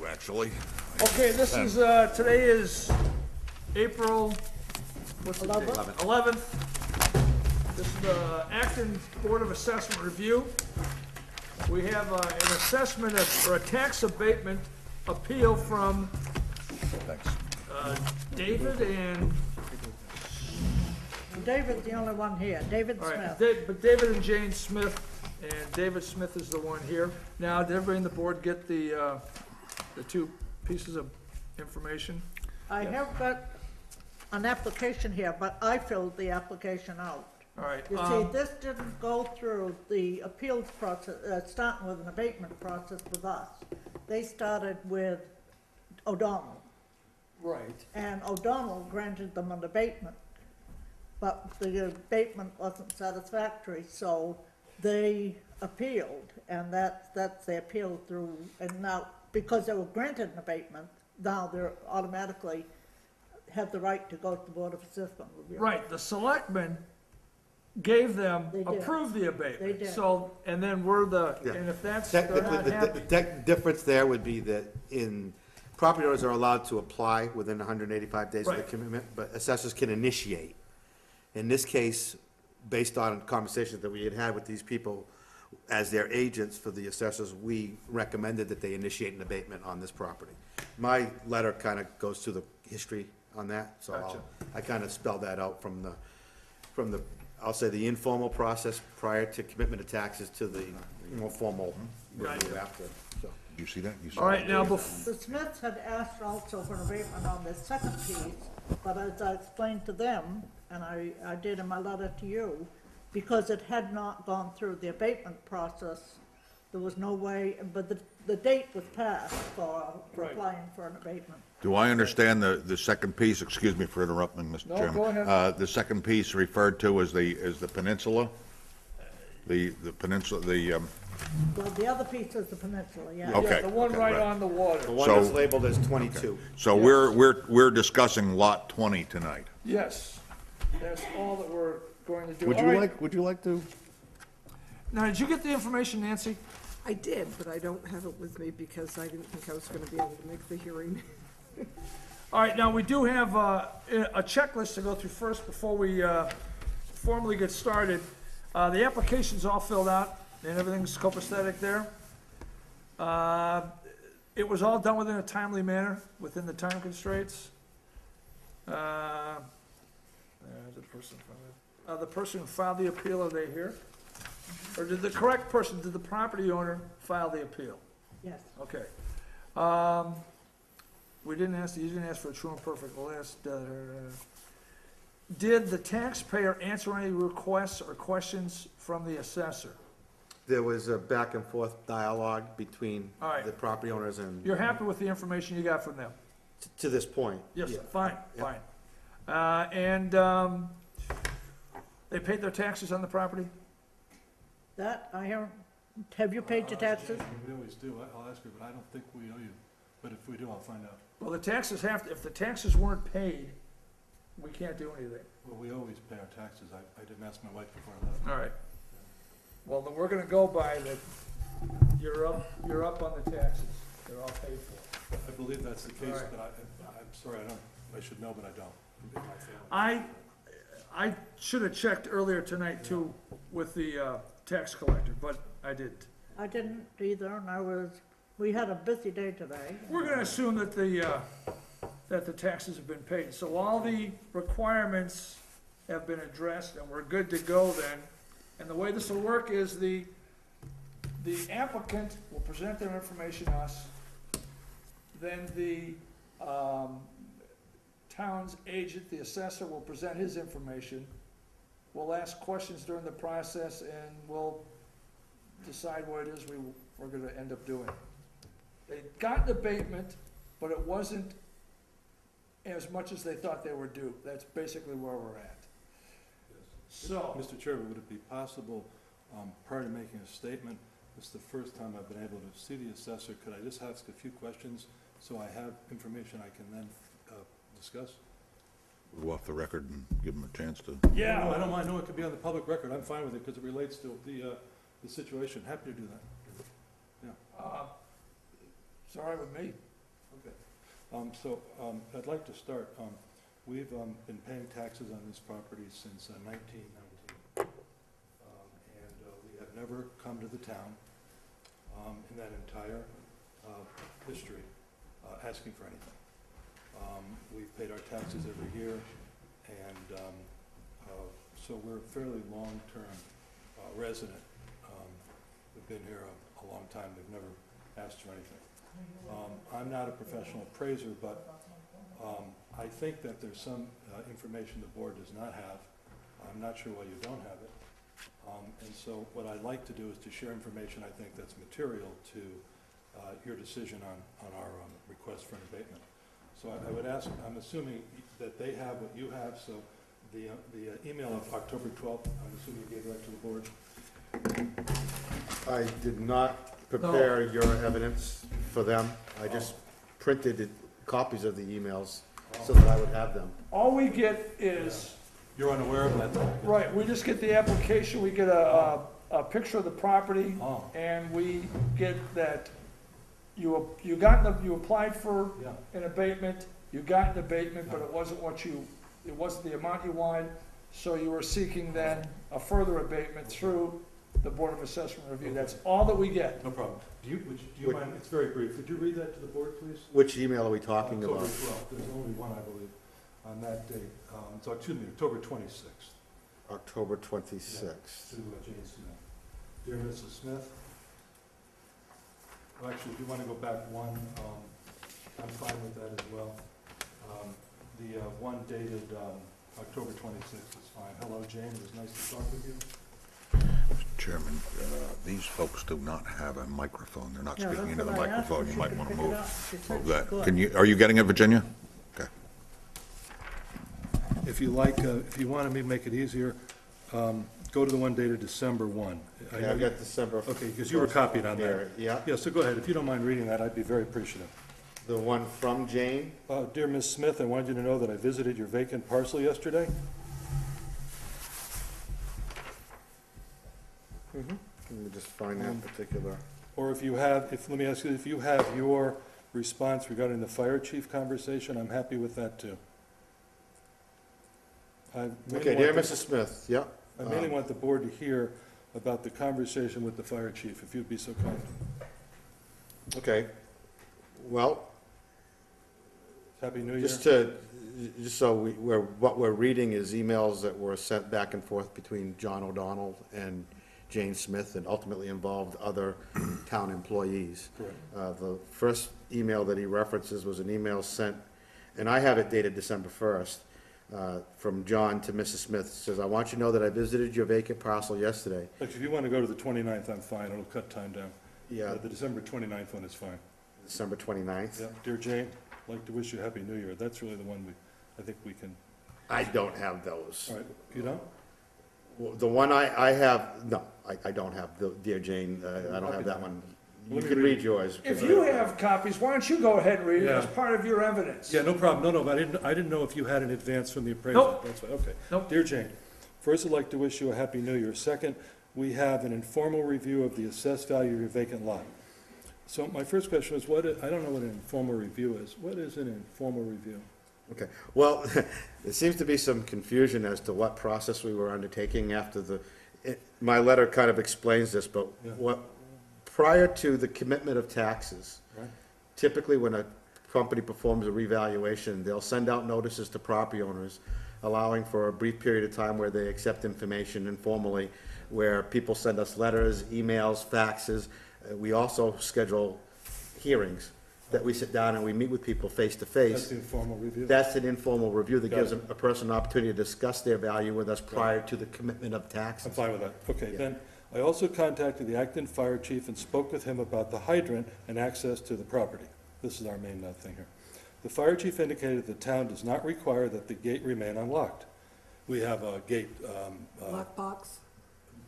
do, actually. Okay, this is, uh, today is April, what's the date? Eleventh. Eleventh. This is the Acton Board of Assessment Review. We have, uh, an assessment of, or a tax abatement appeal from, uh, David and, David's the only one here, David all right, Smith. Da- but David and Jane Smith, and David Smith is the one here. Now, did everybody on the board get the, uh, the two pieces of information? I have got an application here, but I filled the application out. All right. You see, um, this didn't go through the appeals process, uh, starting with an abatement process with us. They started with O'Donnell, Right. and O'Donnell granted them an abatement. But the abatement wasn't satisfactory, so they appealed, and that, that's the appeal through, and now, because they were granted an abatement, now they're automatically have the right to go to the Board of Assessment Review. Right, the selectmen gave them, They did. approved the abatement. They did. So, and then we're the, Yeah. and if that's, they're Technically, not the, happy. tech difference there would be that in, property owners are allowed to apply within hundred and eighty-five days of the Right. commitment, but assessors can initiate. In this case, based on conversations that we had had with these people, as their agents for the assessors, we recommended that they initiate an abatement on this property. My letter kind of goes through the history on that, so Gotcha. I'll, I kind of spelled that out from the, from the, I'll say the informal process prior to commitment of taxes to the more formal mm-hmm. review Gotcha. after, so. You see that? You saw All right, that, now, Dave? bef- The Smiths had asked also for an abatement on this second piece, but as I explained to them, and I, I did in my letter to you, because it had not gone through the abatement process, there was no way, but the, the date was passed for, for Right. applying for an abatement. Do I understand the, the second piece, excuse me for interrupting, Mr. No, Chairman? go ahead. Uh, the second piece referred to as the, as the peninsula? The, the peninsula, the, um, Well, the other piece is the peninsula, yeah. Okay. yeah, the one okay, right right. on the water. The one that's So- labeled as twenty-two. so we're, we're, we're discussing lot twenty tonight. Yes, that's all that we're going to do. Would All you right. like, would you like to? Now, did you get the information, Nancy? I did, but I don't have it with me because I didn't think I was gonna be able to make the hearing. All right, now, we do have, uh, a checklist to go through first before we, uh, formally get started. Uh, the application's all filled out and everything's copacetic there. Uh, it was all done within a timely manner, within the time constraints. Uh, there's the person, from the- uh, the person who filed the appeal, are they here? Or did the correct person, did the property owner file the appeal? Yes. Okay. Um, we didn't ask, you didn't ask for a true and perfect list. uh, Did the taxpayer answer any requests or questions from the assessor? There was a back and forth dialogue between All right. the property owners and, You're happy with the information you got from them? to this point. Yes, yeah. fine, Yeah. fine. Uh, and, um, they paid their taxes on the property? That, I haven't, have you paid your taxes? We always do, I- I'll ask her, but I don't think we owe you, but if we do, I'll find out. Well, the taxes have, to if the taxes weren't paid, we can't do anything. Well, we always pay our taxes, I, I didn't ask my wife before I left. All right. Well, then we're gonna go by that you're up, you're up on the taxes. They're all paid for. I believe that's the case, All right. but I, I'm sorry, I don't, I should know, but I don't. It'd be my family. I, I should have checked earlier tonight too with the, uh, tax collector, but I didn't. I didn't either, and I was, we had a busy day today. We're gonna assume that the, uh, that the taxes have been paid. So all the requirements have been addressed and we're good to go then. And the way this will work is the, the applicant will present their information to us. Then the, um, town's agent, the assessor, will present his information. We'll ask questions during the process and we'll decide what it is we, we're gonna end up doing. They got an abatement, but it wasn't as much as they thought they were due. That's basically where we're at. So, Mr. Chairman, would it be possible, um, prior to making a statement, this is the first time I've been able to see the assessor, could I just ask a few questions so I have information I can then, discuss? Go off the record and give them a chance to. No, I don't mind, no, it could be on the public record, I'm fine with it, because it relates to the, uh, the situation, happy to do that. uh, it's all right with me. Okay. Um, so, um, I'd like to start, um, we've, um, been paying taxes on this property since uh, nineteen nineteen. Um, and, uh, we have never come to the town, um, in that entire, uh, history, uh, asking for anything. Um, we've paid our taxes every year, and, um, uh, so we're a fairly long-term, uh, resident. Um, we've been here a, a long time, we've never asked for anything. Um, I'm not a professional appraiser, but, um, I think that there's some, uh, information the board does not have. I'm not sure why you don't have it. Um, and so what I'd like to do is to share information I think that's material to, uh, your decision on, on our, um, request for an abatement. So I, I would ask, I'm assuming that they have what you have, so the, uh, the uh, email of October twelfth, I'm assuming you gave that to the board? I did not prepare your evidence for them. I just printed it- copies of the emails so that I would have them. All we get is, You're unaware of that? then? right, we just get the application, we get a, a, a picture of the property, Oh, and we get that you, you got, the you applied for yeah. an abatement, you got an abatement, but it wasn't what you, it wasn't the amount you wanted, so you were seeking then a further abatement through the Board of Assessment Review. That's all that we get. No problem. Do you, would you, do you Would- mind, it's very brief, would you read that to the board, please? Which email are we talking October about? 12th. there's only one, I believe, on that date, um, so, excuse me, October twenty-sixth, October twenty-sixth. to uh, Jane Smith. Dear Mrs. Smith, well, actually, if you wanna go back one, um, I'm fine with that as well. Um, the, uh, one dated, um, October twenty-sixth is fine. Hello, Jane, it was nice to talk with you. Chairman, uh, these folks do not have a microphone. They're not Yeah, speaking that's into the what I asked microphone. her. You She might could want to pick it move, up. She said move she that. could. Can you, are you getting it, Virginia? Okay. If you like, uh, if you wanted me to make it easier, um, go to the one dated December one. I know Yeah, I've got December. Okay, because you were copied on that. Here, Yeah, Yeah, so go ahead, if you don't mind reading that, I'd be very appreciative. the one from Jane. Uh, Dear Ms. Smith, I wanted you to know that I visited your vacant parcel yesterday. Let me just find Um, that particular. Or if you have, if, let me ask you, if you have your response regarding the fire chief conversation, I'm happy with that too. I Okay, dear Mrs. Smith, yeah. I mainly um, want the board to hear about the conversation with the fire chief, if you'd be so kind. Okay. Well, Happy New Year. just to, just so we, we're, what we're reading is emails that were sent back and forth between John O'Donnell and Jane Smith and ultimately involved other town employees. Correct. Uh, the first email that he references was an email sent, and I have it dated December first, uh, from John to Mrs. Smith. Says, "I want you to know that I visited your vacant parcel yesterday." Actually, if you want to go to the 29th, I'm fine, it'll cut time down. Yeah, Uh, The December 29th one is fine. December twenty-ninth. Yeah, Dear Jane, I'd like to wish you a Happy New Year. That's really the one we, I think we can, I don't have those. all right, you don't? Well, The one I, I have, no, I, I don't have, the Dear Jane, uh, I don't have that one. You Let me can read read yours. If because you don't have copies, why don't you go ahead and read it as Yeah. part of your evidence? Yeah, no problem, no, no, but I didn't, I didn't know if you had an advance from the appraiser. Nope. That's why, okay. Nope. Dear Jane, first I'd like to wish you a Happy New Year. Second, we have an informal review of the assessed value of your vacant lot. So my first question is, what, I don't know what an informal review is. What is an informal review? Okay, well, there seems to be some confusion as to what process we were undertaking after the, it- my letter kind of explains this, but Yeah. what, prior to the commitment of taxes, Right. typically when a company performs a revaluation, they'll send out notices to property owners allowing for a brief period of time where they accept information informally, where people send us letters, emails, faxes. Uh, We also schedule hearings that we sit down and we meet with people face to face. That's the informal review? That's an informal review that Got gives a a person an opportunity to discuss their value with us prior to the commitment of I'm taxes. fine with that. Okay, then, I also contacted the Acton Fire Chief and spoke with him about the hydrant and access to the property. This is our main uh, thing here. The fire chief indicated the town does not require that the gate remain unlocked. We have a gate, um, uh, Lockbox,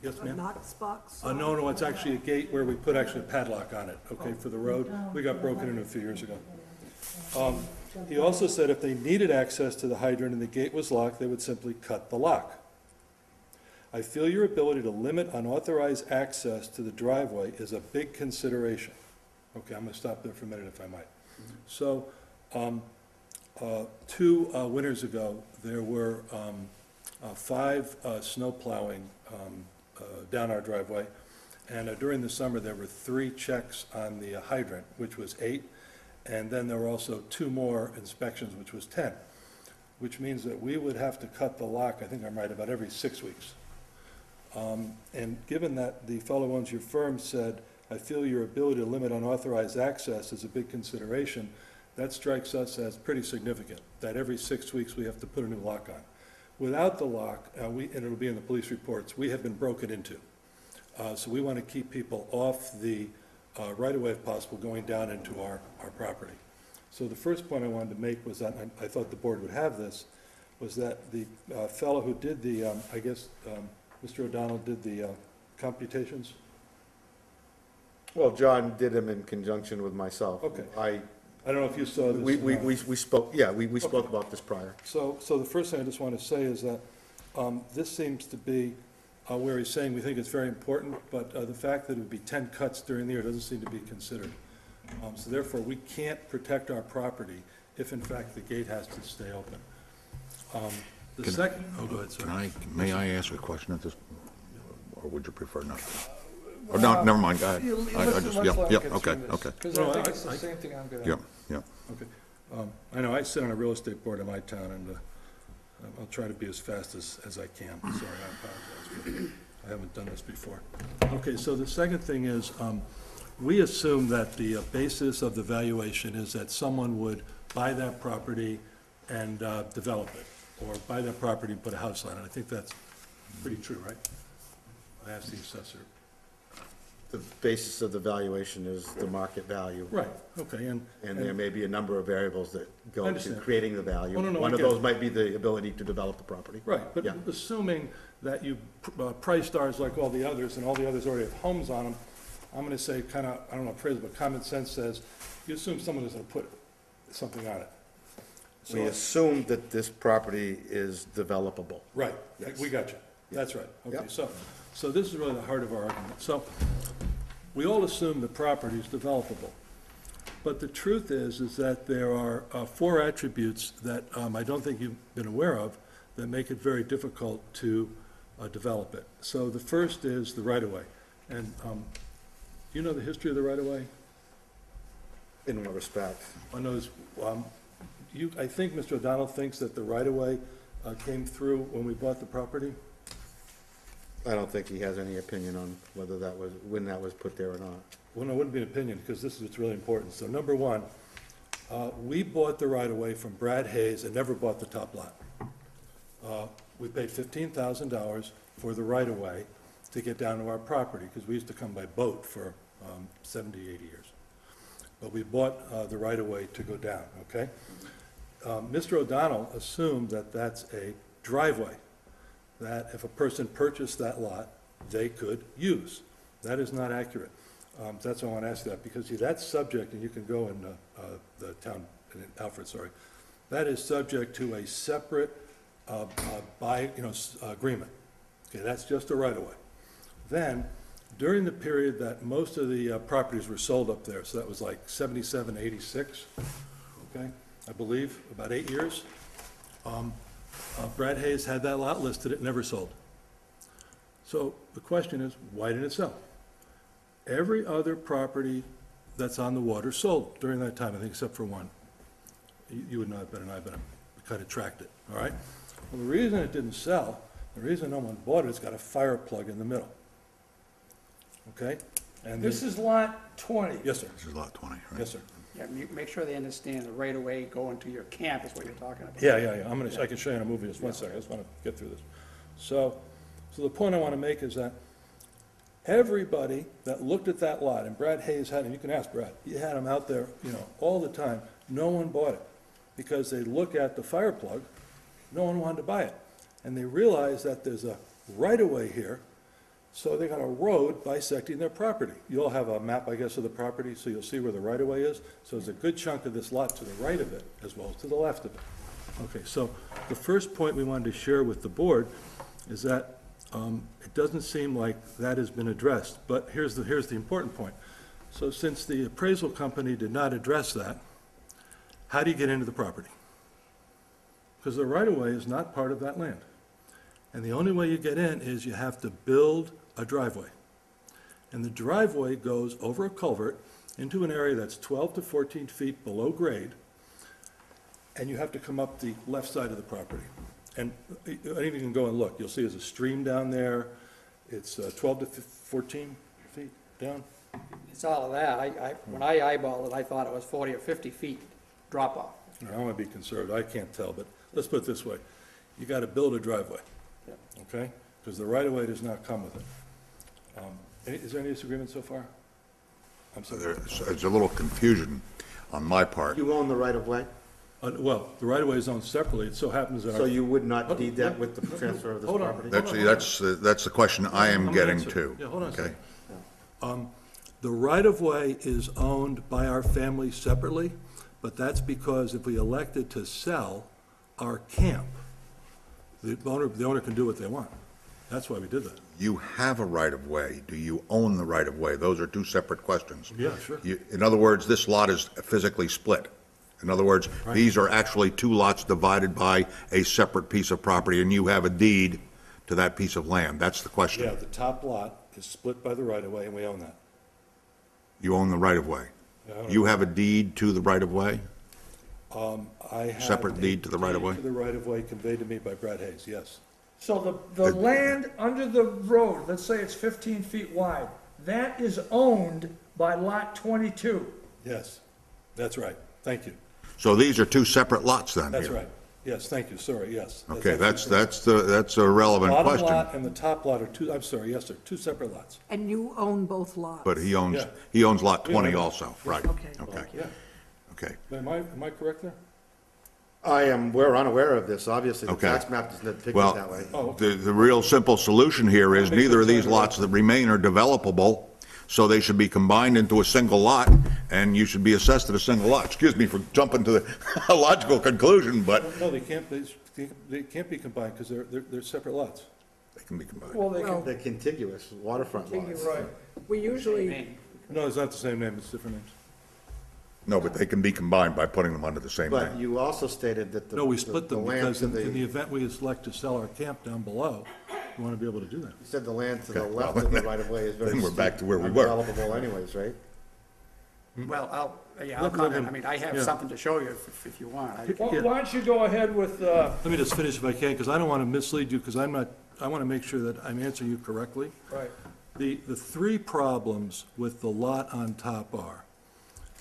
yes, a ma'am? Knox box? Uh, no, no, it's actually a gate where we put actually a padlock on it, okay, for the road. We got broken in a few years ago. Um, he also said if they needed access to the hydrant and the gate was locked, they would simply cut the lock. I feel your ability to limit unauthorized access to the driveway is a big consideration. Okay, I'm gonna stop there for a minute if I might. So, um, uh, two uh, winters ago, there were um, uh, five uh, snow plowing um, uh, down our driveway, and uh, during the summer, there were three checks on the hydrant, which was eight, and then there were also two more inspections, which was 10, which means that we would have to cut the lock, I think I'm right, about every six weeks. Um, And given that the fellow owns your firm said, I feel your ability to limit unauthorized access is a big consideration, that strikes us as pretty significant, that every six weeks we have to put a new lock on. Without the lock, uh, we, and it'll be in the police reports, we have been broken into. Uh, So we want to keep people off the uh, right-of-way if possible, going down into our, our property. So the first point I wanted to make was that, I thought the board would have this, was that the uh, fellow who did the, um, I guess, um, Mr. O'Donnell did the uh, computations? Well, John did them in conjunction with myself. Okay. I, I don't know if you saw this. we, we, not. we we spoke, yeah, we, we spoke about this prior. So, so the first thing I just want to say is that um, this seems to be uh, where he's saying we think it's very important, but uh, the fact that it would be 10 cuts during the year doesn't seem to be considered. Um, So therefore, we can't protect our property if in fact the gate has to stay open. Um, The Can- second, oh, go ahead, Can sir. I, may I ask a question at this, or would you prefer not to? Or no, never mind, go ahead. You- I- I let's- just- let's yeah, let him yeah, get okay, through this, okay. Because No, I think I- it's the I- same thing I'm gonna. Yeah, yeah. Okay. Um, I know, I sit on a real estate board in my town, and uh, I'll try to be as fast as, as I can. Sorry, I apologize. for- I haven't done this before. Okay, so the second thing is, um, we assume that the uh, basis of the valuation is that someone would buy that property and uh, develop it, or buy that property and put a house on it. I think that's pretty true, right? I asked the assessor. The basis of the valuation is the market value. Right, okay, and. And there may be a number of variables that I go to understand. creating the value. Oh, no, no, I One of get it. those might be the ability to develop the property. Right, but Yeah. assuming that you uh, priced ours like all the others, and all the others already have homes on them, I'm gonna say kind of, I don't know, phrase, but common sense says, you assume someone is gonna put something on it. We So, assume that this property is developable. right, Yes. we got you, that's right, okay, Yep. so, so this is really the heart of our argument. So, we all assume the property is developable, but the truth is, is that there are uh, four attributes that um, I don't think you've been aware of that make it very difficult to uh, develop it. So the first is the right-of-way. And um, you know the history of the right-of-way? In what respect? I know, it's, um, you, I think Mr. O'Donnell thinks that the right-of-way uh, came through when we bought the property? I don't think he has any opinion on whether that was, when that was put there or not. Well, no, it wouldn't be an opinion, because this is what's really important. So number one, uh, we bought the right-of-way from Brad Hayes and never bought the top lot. Uh, We paid fifteen thousand dollars for the right-of-way to get down to our property, because we used to come by boat for um, 70, 80 years. But we bought uh, the right-of-way to go down, okay? Um, Mr. O'Donnell assumed that that's a driveway, that if a person purchased that lot, they could use. That is not accurate. Um, That's why I want to ask that, because see, that's subject, and you can go in uh, uh, the town, in Alfred, sorry, that is subject to a separate uh, uh, buy, you know, s- agreement. Okay, that's just a right-of-way. Then, during the period that most of the uh, properties were sold up there, so that was like 77, 86, okay, I believe, about eight years, um, uh, Brad Hayes had that lot listed, it never sold. So the question is, why didn't it sell? Every other property that's on the water sold during that time, I think except for one. You you would know it better than I, but I kind of tracked it, all right? Well, the reason it didn't sell, the reason no one bought it, it's got a fire plug in the middle. Okay? And This this, is lot twenty. yes, sir, This is lot 20, right? yes, sir. Yeah, ma- make sure they understand the right of way going to your camp is what you're talking about. Yeah, yeah, yeah, I'm gonna, I can show you in a movie, just one second, I just wanna get through this. So, so the point I wanna make is that everybody that looked at that lot, and Brad Hayes had, and you can ask Brad, he had them out there, you know, all the time, no one bought it. Because they look at the fire plug, no one wanted to buy it. And they realize that there's a right-of-way here, so they got a road bisecting their property. You'll have a map, I guess, of the property, so you'll see where the right-of-way is. So there's a good chunk of this lot to the right of it, as well as to the left of it. Okay, so the first point we wanted to share with the board is that um, it doesn't seem like that has been addressed, but here's the, here's the important point. So since the appraisal company did not address that, How do you get into the property? Because the right-of-way is not part of that land. And the only way you get in is you have to build a driveway. And the driveway goes over a culvert into an area that's 12 to 14 feet below grade, and you have to come up the left side of the property. And uh, any of you can go and look, you'll see there's a stream down there, it's uh, 12 to 14 feet down. It's all of that. I, I, when I eyeballed it, I thought it was forty or fifty feet drop off. I want to be conservative, I can't tell, but let's put it this way. You got to build a driveway, okay? Because the right-of-way does not come with it. Um, any- Is there any disagreement so far? I'm sorry. There's, there's a little confusion on my part. You own the right-of-way, Uh, Well, the right-of-way is owned separately, it so happens that. so our- you would not deed that with the transfer of this Hold on. property? That's, that's, uh, that's the question I I'm am gonna getting answer. to. Yeah, hold on a Okay. second. Um, The right-of-way is owned by our family separately, but that's because if we elected to sell our camp, the owner, the owner can do what they want. That's why we did that. You have a right-of-way. Do you own the right-of-way? Those are two separate questions. Yeah, sure. You- In other words, this lot is physically split. In other words, these are actually two lots divided by a separate piece of property, and you have a deed to that piece of land. That's the question. Yeah, question. the top lot is split by the right-of-way, and we own that. You own the right-of-way. Yeah, I You have a deed to the right-of-way? Um, I have. Separate a deed to the right-of-way? deed To the right-of-way conveyed to me by Brad Hayes, yes. So the, the land under the road, let's say it's fifteen feet wide, that is owned by lot twenty-two. Yes, that's right, thank you. So these are two separate lots then? That's here? right. Yes, thank you, sorry, yes. Okay, that's, absolutely that's the, that's a relevant correct. question. Bottom lot and the top lot are two, I'm sorry, yes, sir, two separate lots. And you own both lots? But he owns, Yeah. he owns lot 20 I know. also, right? Okay. Okay, Yeah, okay. am I, am I correct there? I am, we're unaware of this, obviously, the Okay. tax map doesn't depict it that way. Oh, the, the real simple solution here is neither of these lots that remain are developable, so they should be combined into a single lot, and you should be assessed at a single lot. Excuse me for jumping to the logical conclusion, but No, they can't, they, they can't be combined, because they're, they're, they're separate lots. they can be combined. Well, they can, They're contiguous waterfront lots. right. We usually, No, it's not the same name, it's different names. No, but they can be combined by putting them under the same But name. you also stated that the. No, we split the them, land because to in, in the the- event we select to sell our camp down below, we want to be able to do that. You said the land to the Okay, left well, of the right-of-way is very. then we're back steep, to where we were. Undevelopable anyways, right? Well, I'll, yeah, I'll Let- let comment. I mean, I have yeah. something to show you if, if you want. I- Why why don't you go ahead with, uh, Let me just finish if I can, because I don't want to mislead you, because I'm not, I want to make sure that I'm answering you correctly. right, The, the three problems with the lot on top are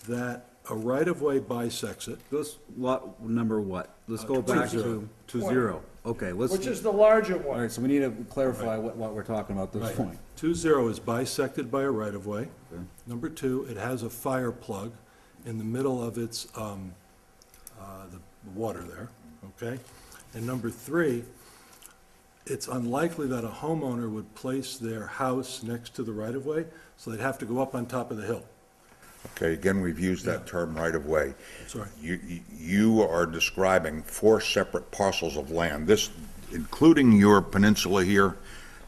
that a right-of-way bisects it, Let's, lot number what? Let's go Uh, back to, to zero. Okay, let's, which is the larger all one. right, so we need to clarify what, what we're talking about at this point. Two zero is bisected by a right-of-way. Number two, it has a fire plug in the middle of its, um, uh, the water there, okay? And number three, it's unlikely that a homeowner would place their house next to the right-of-way, so they'd have to go up on top of the hill. Okay, again, we've used that term right-of-way. Sorry. You, you- you are describing four separate parcels of land. This, including your peninsula here,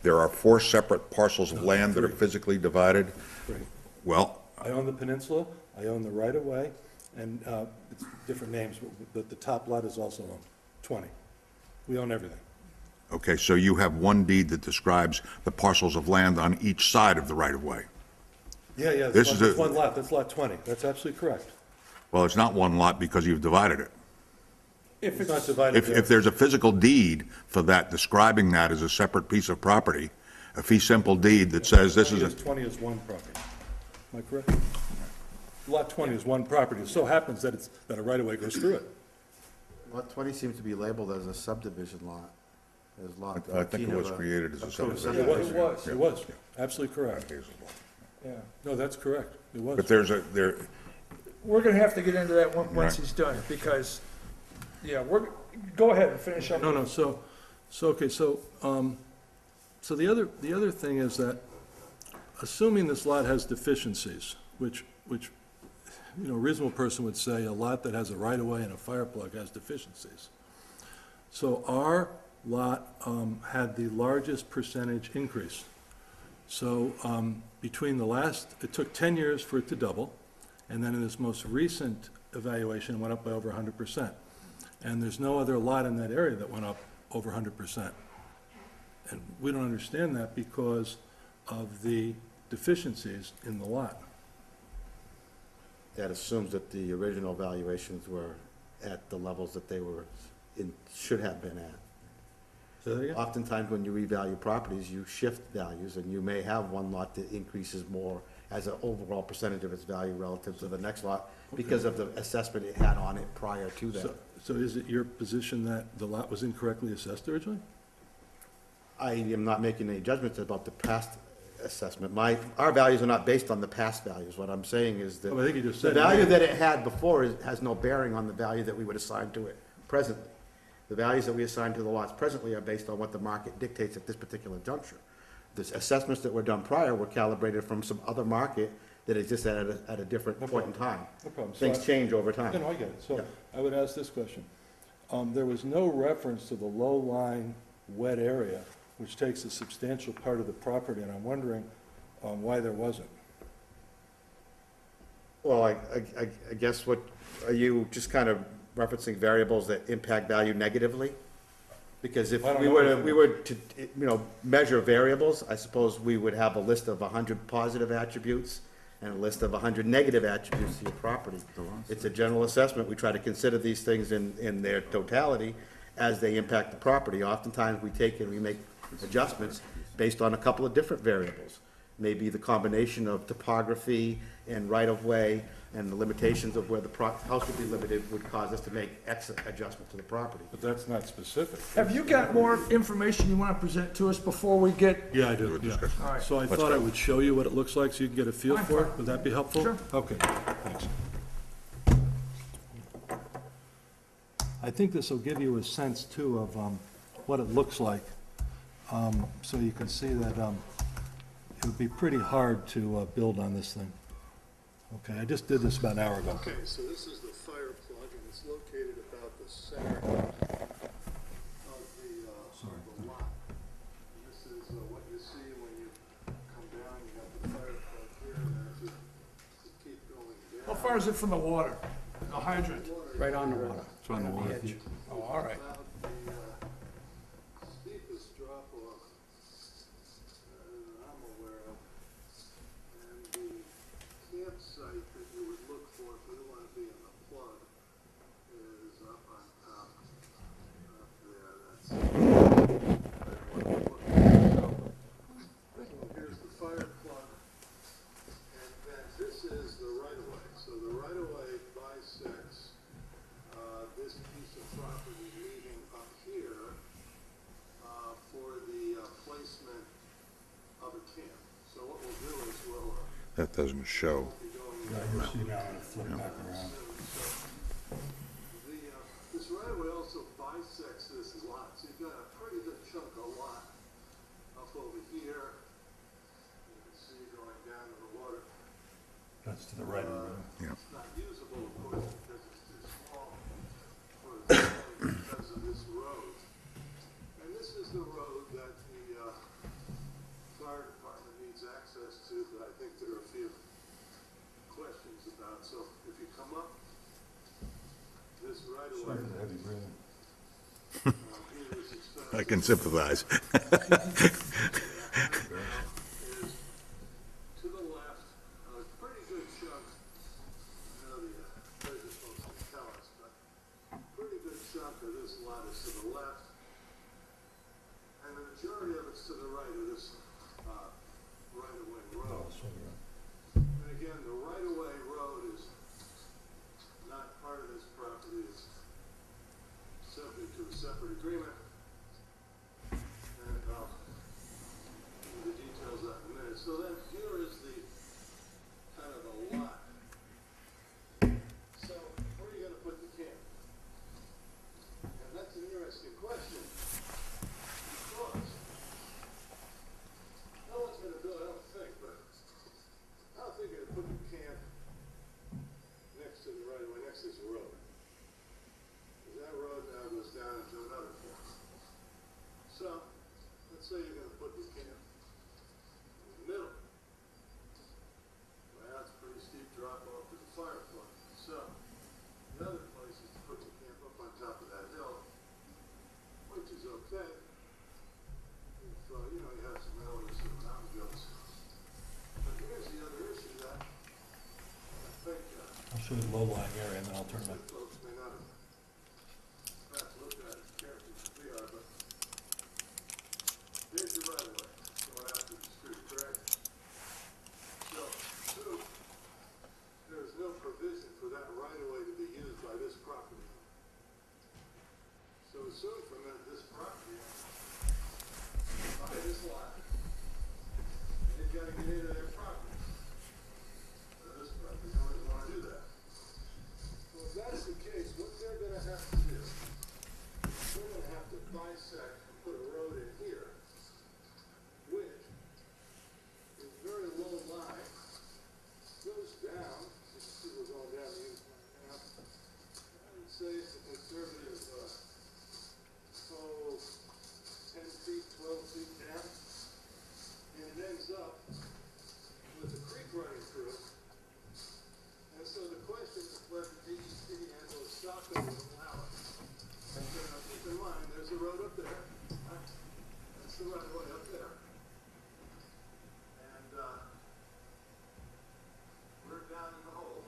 there are four separate parcels of land that are physically divided? Right. Well, I own the peninsula, I own the right-of-way, and uh, it's different names, but- but the top lot is also owned, 20. We own everything. okay, so you have one deed that describes the parcels of land on each side of the right-of-way. Yeah, yeah, This that's is one- a- that's one lot, that's lot 20, that's absolutely correct. Well, it's not one lot because you've divided it. If It's not it's, divided If, there. if there's a physical deed for that, describing that as a separate piece of property, a fee simple deed that says this is 20 a, 20 is one property. Am I correct? Lot 20 is one property. It so happens that it's, that a right-of-way goes through it. Lot twenty seems to be labeled as a subdivision lot, as lot I think fourteen it of was a- created as a approved subdivision. It was, it was. it was, absolutely correct. Yeah, No, that's correct, it was. But there's a, there, we're gonna have to get into that on- once Right. he's done, because, yeah, we're, go ahead and finish up. No, no, so, so, okay, so, um, so the other, the other thing is that, assuming this lot has deficiencies, which, which, you know, a reasonable person would say a lot that has a right-of-way and a fire plug has deficiencies. So our lot, um, had the largest percentage increase. So, um, between the last, it took ten years for it to double, And then in this most recent evaluation, it went up by over hundred percent. And there's no other lot in that area that went up over hundred percent. And we don't understand that because of the deficiencies in the lot. That assumes that the original valuations were at the levels that they were in, should have been at. Say that again? Oftentimes, when you revalue properties, you shift values, and you may have one lot that increases more as an overall percentage of its value relative to the next lot, because of the assessment it had on it prior to that. So, so is it your position that the lot was incorrectly assessed originally? I am not making any judgments about the past assessment. My, our values are not based on the past values. What I'm saying is that Oh, I think you just the said- value that it had before is, has no bearing on the value that we would assign to it presently. The values that we assign to the lots presently are based on what the market dictates at this particular juncture. The assessments that were done prior were calibrated from some other market that existed at a, at a different No point in time. No problem. So Things I- change over no, time. I get it. So Yeah. I would ask this question. Um, there was no reference to the low-lying wet area, which takes a substantial part of the property, and I'm wondering, um, why there wasn't. Well, I, I- I, I guess what, are you just kind of referencing variables that impact value negatively? Because if I don't we know were, to we were to, you know, measure variables, I suppose we would have a list of hundred positive attributes and a list of hundred negative attributes to your property. It's a general assessment, we try to consider these things in, in their totality as they impact the property. Oftentimes, we take and we make adjustments based on a couple of different variables. Maybe the combination of topography and right-of-way and the limitations of where the pro, house would be limited would cause us to make X adjustment to the property. But that's not specific. Have you got more information you wanna present to us before we get, Yeah, I do, yeah. All right. So I Let's thought I would show you what it looks like so you can get a feel Fine, for it. fine. Would that be helpful? Sure. Okay, thanks. I think this will give you a sense too of, um, what it looks like. Um, so you can see that, um, it would be pretty hard to, uh, build on this thing. Okay, I just did this about an hour ago. Okay, so this is the fire plug, and it's located about the center of the, uh, the lot. And this is uh, what you see when you come down, you have the fire plug here, and as you you keep going down. how far is it from the water? The hydrant? Right on the water. It's on the wall. edge. Oh, all right. About the, uh, steepest drop off, uh, that I'm aware of. And the campsite that you would look for if you don't wanna be in the plug is up on top, up there, that's. Here's the fire plug, and then this is the right of way, so the right of way bisects, uh, this piece of property leading up here, uh, for the, uh, placement of a camp. So what we'll do is we'll, uh, That doesn't show. be going The, uh, this right of way also bisects this lot, so you've got a pretty good chunk of lot up over here. You can see going down to the water. That's to the right of the Yeah. It's not usable, of course, because it's too small for the, because of this road. And this is the road that the, uh, fire department needs access to, that I think there are a few questions about. So if you come up this right away. heavy breathing. Uh, here is expensive. I can sympathize. to the left, a pretty good chunk, I know the uh, treasurer's supposed to tell us, but pretty good chunk of this lot is to the left. And the majority of it's to the right of this, uh, right-of-way road. And again, the right-of-way road is not part of this property, it's subject to a separate agreement. And, uh, the details of that in a minute. So then here is the kind of the lot. So where are you gonna put the camp? And that's an interesting question. Because no one's gonna build, I don't think, but I don't think you're gonna put the camp next to the right of way, next to this road. 'Cause that road now goes down into another camp. So, let's say you're gonna put the camp in the middle. Well, it's a pretty steep drop off to the show the low-lying area, and then I'll turn my, folks may not have perhaps looked at it carefully as we are, but here's your right of way, going out to the street, correct? So, two, there is no provision for that right of way to be used by this property. owner. So assume from that, this property, owner buy this lot, and they've gotta get into their property. So this property owner doesn't wanna do that. Well, if that's the case, what they're gonna have to do, they're gonna have to bisect and put a road in here, which is very low line, goes down, you can see we're going down the incline now. I would say it's a conservative, uh, oh, ten feet, twelve feet down, and it ends up with a creek running through it. And so the question is whether DEP and or Saco would allow it. And so now keep in mind, there's a road up there. right? That's the right of way up there. And, uh, we're down in the hole.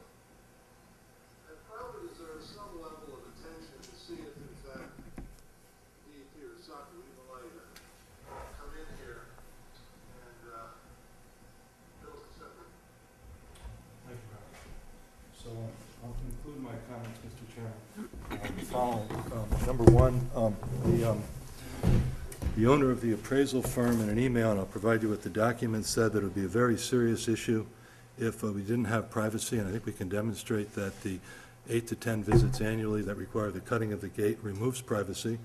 It probably deserves some level of attention to see if in fact DEP or Saco even allow you to come in here and, uh, build a separate Thank you, Howard. So um, I'll conclude my comments, Mr. Chairman. Following, um, number one, um, the, um, the owner of the appraisal firm in an email, and I'll provide you with the document, said that it would be a very serious issue if uh, we didn't have privacy, and I think we can demonstrate that the eight to 10 visits annually that require the cutting of the gate removes privacy.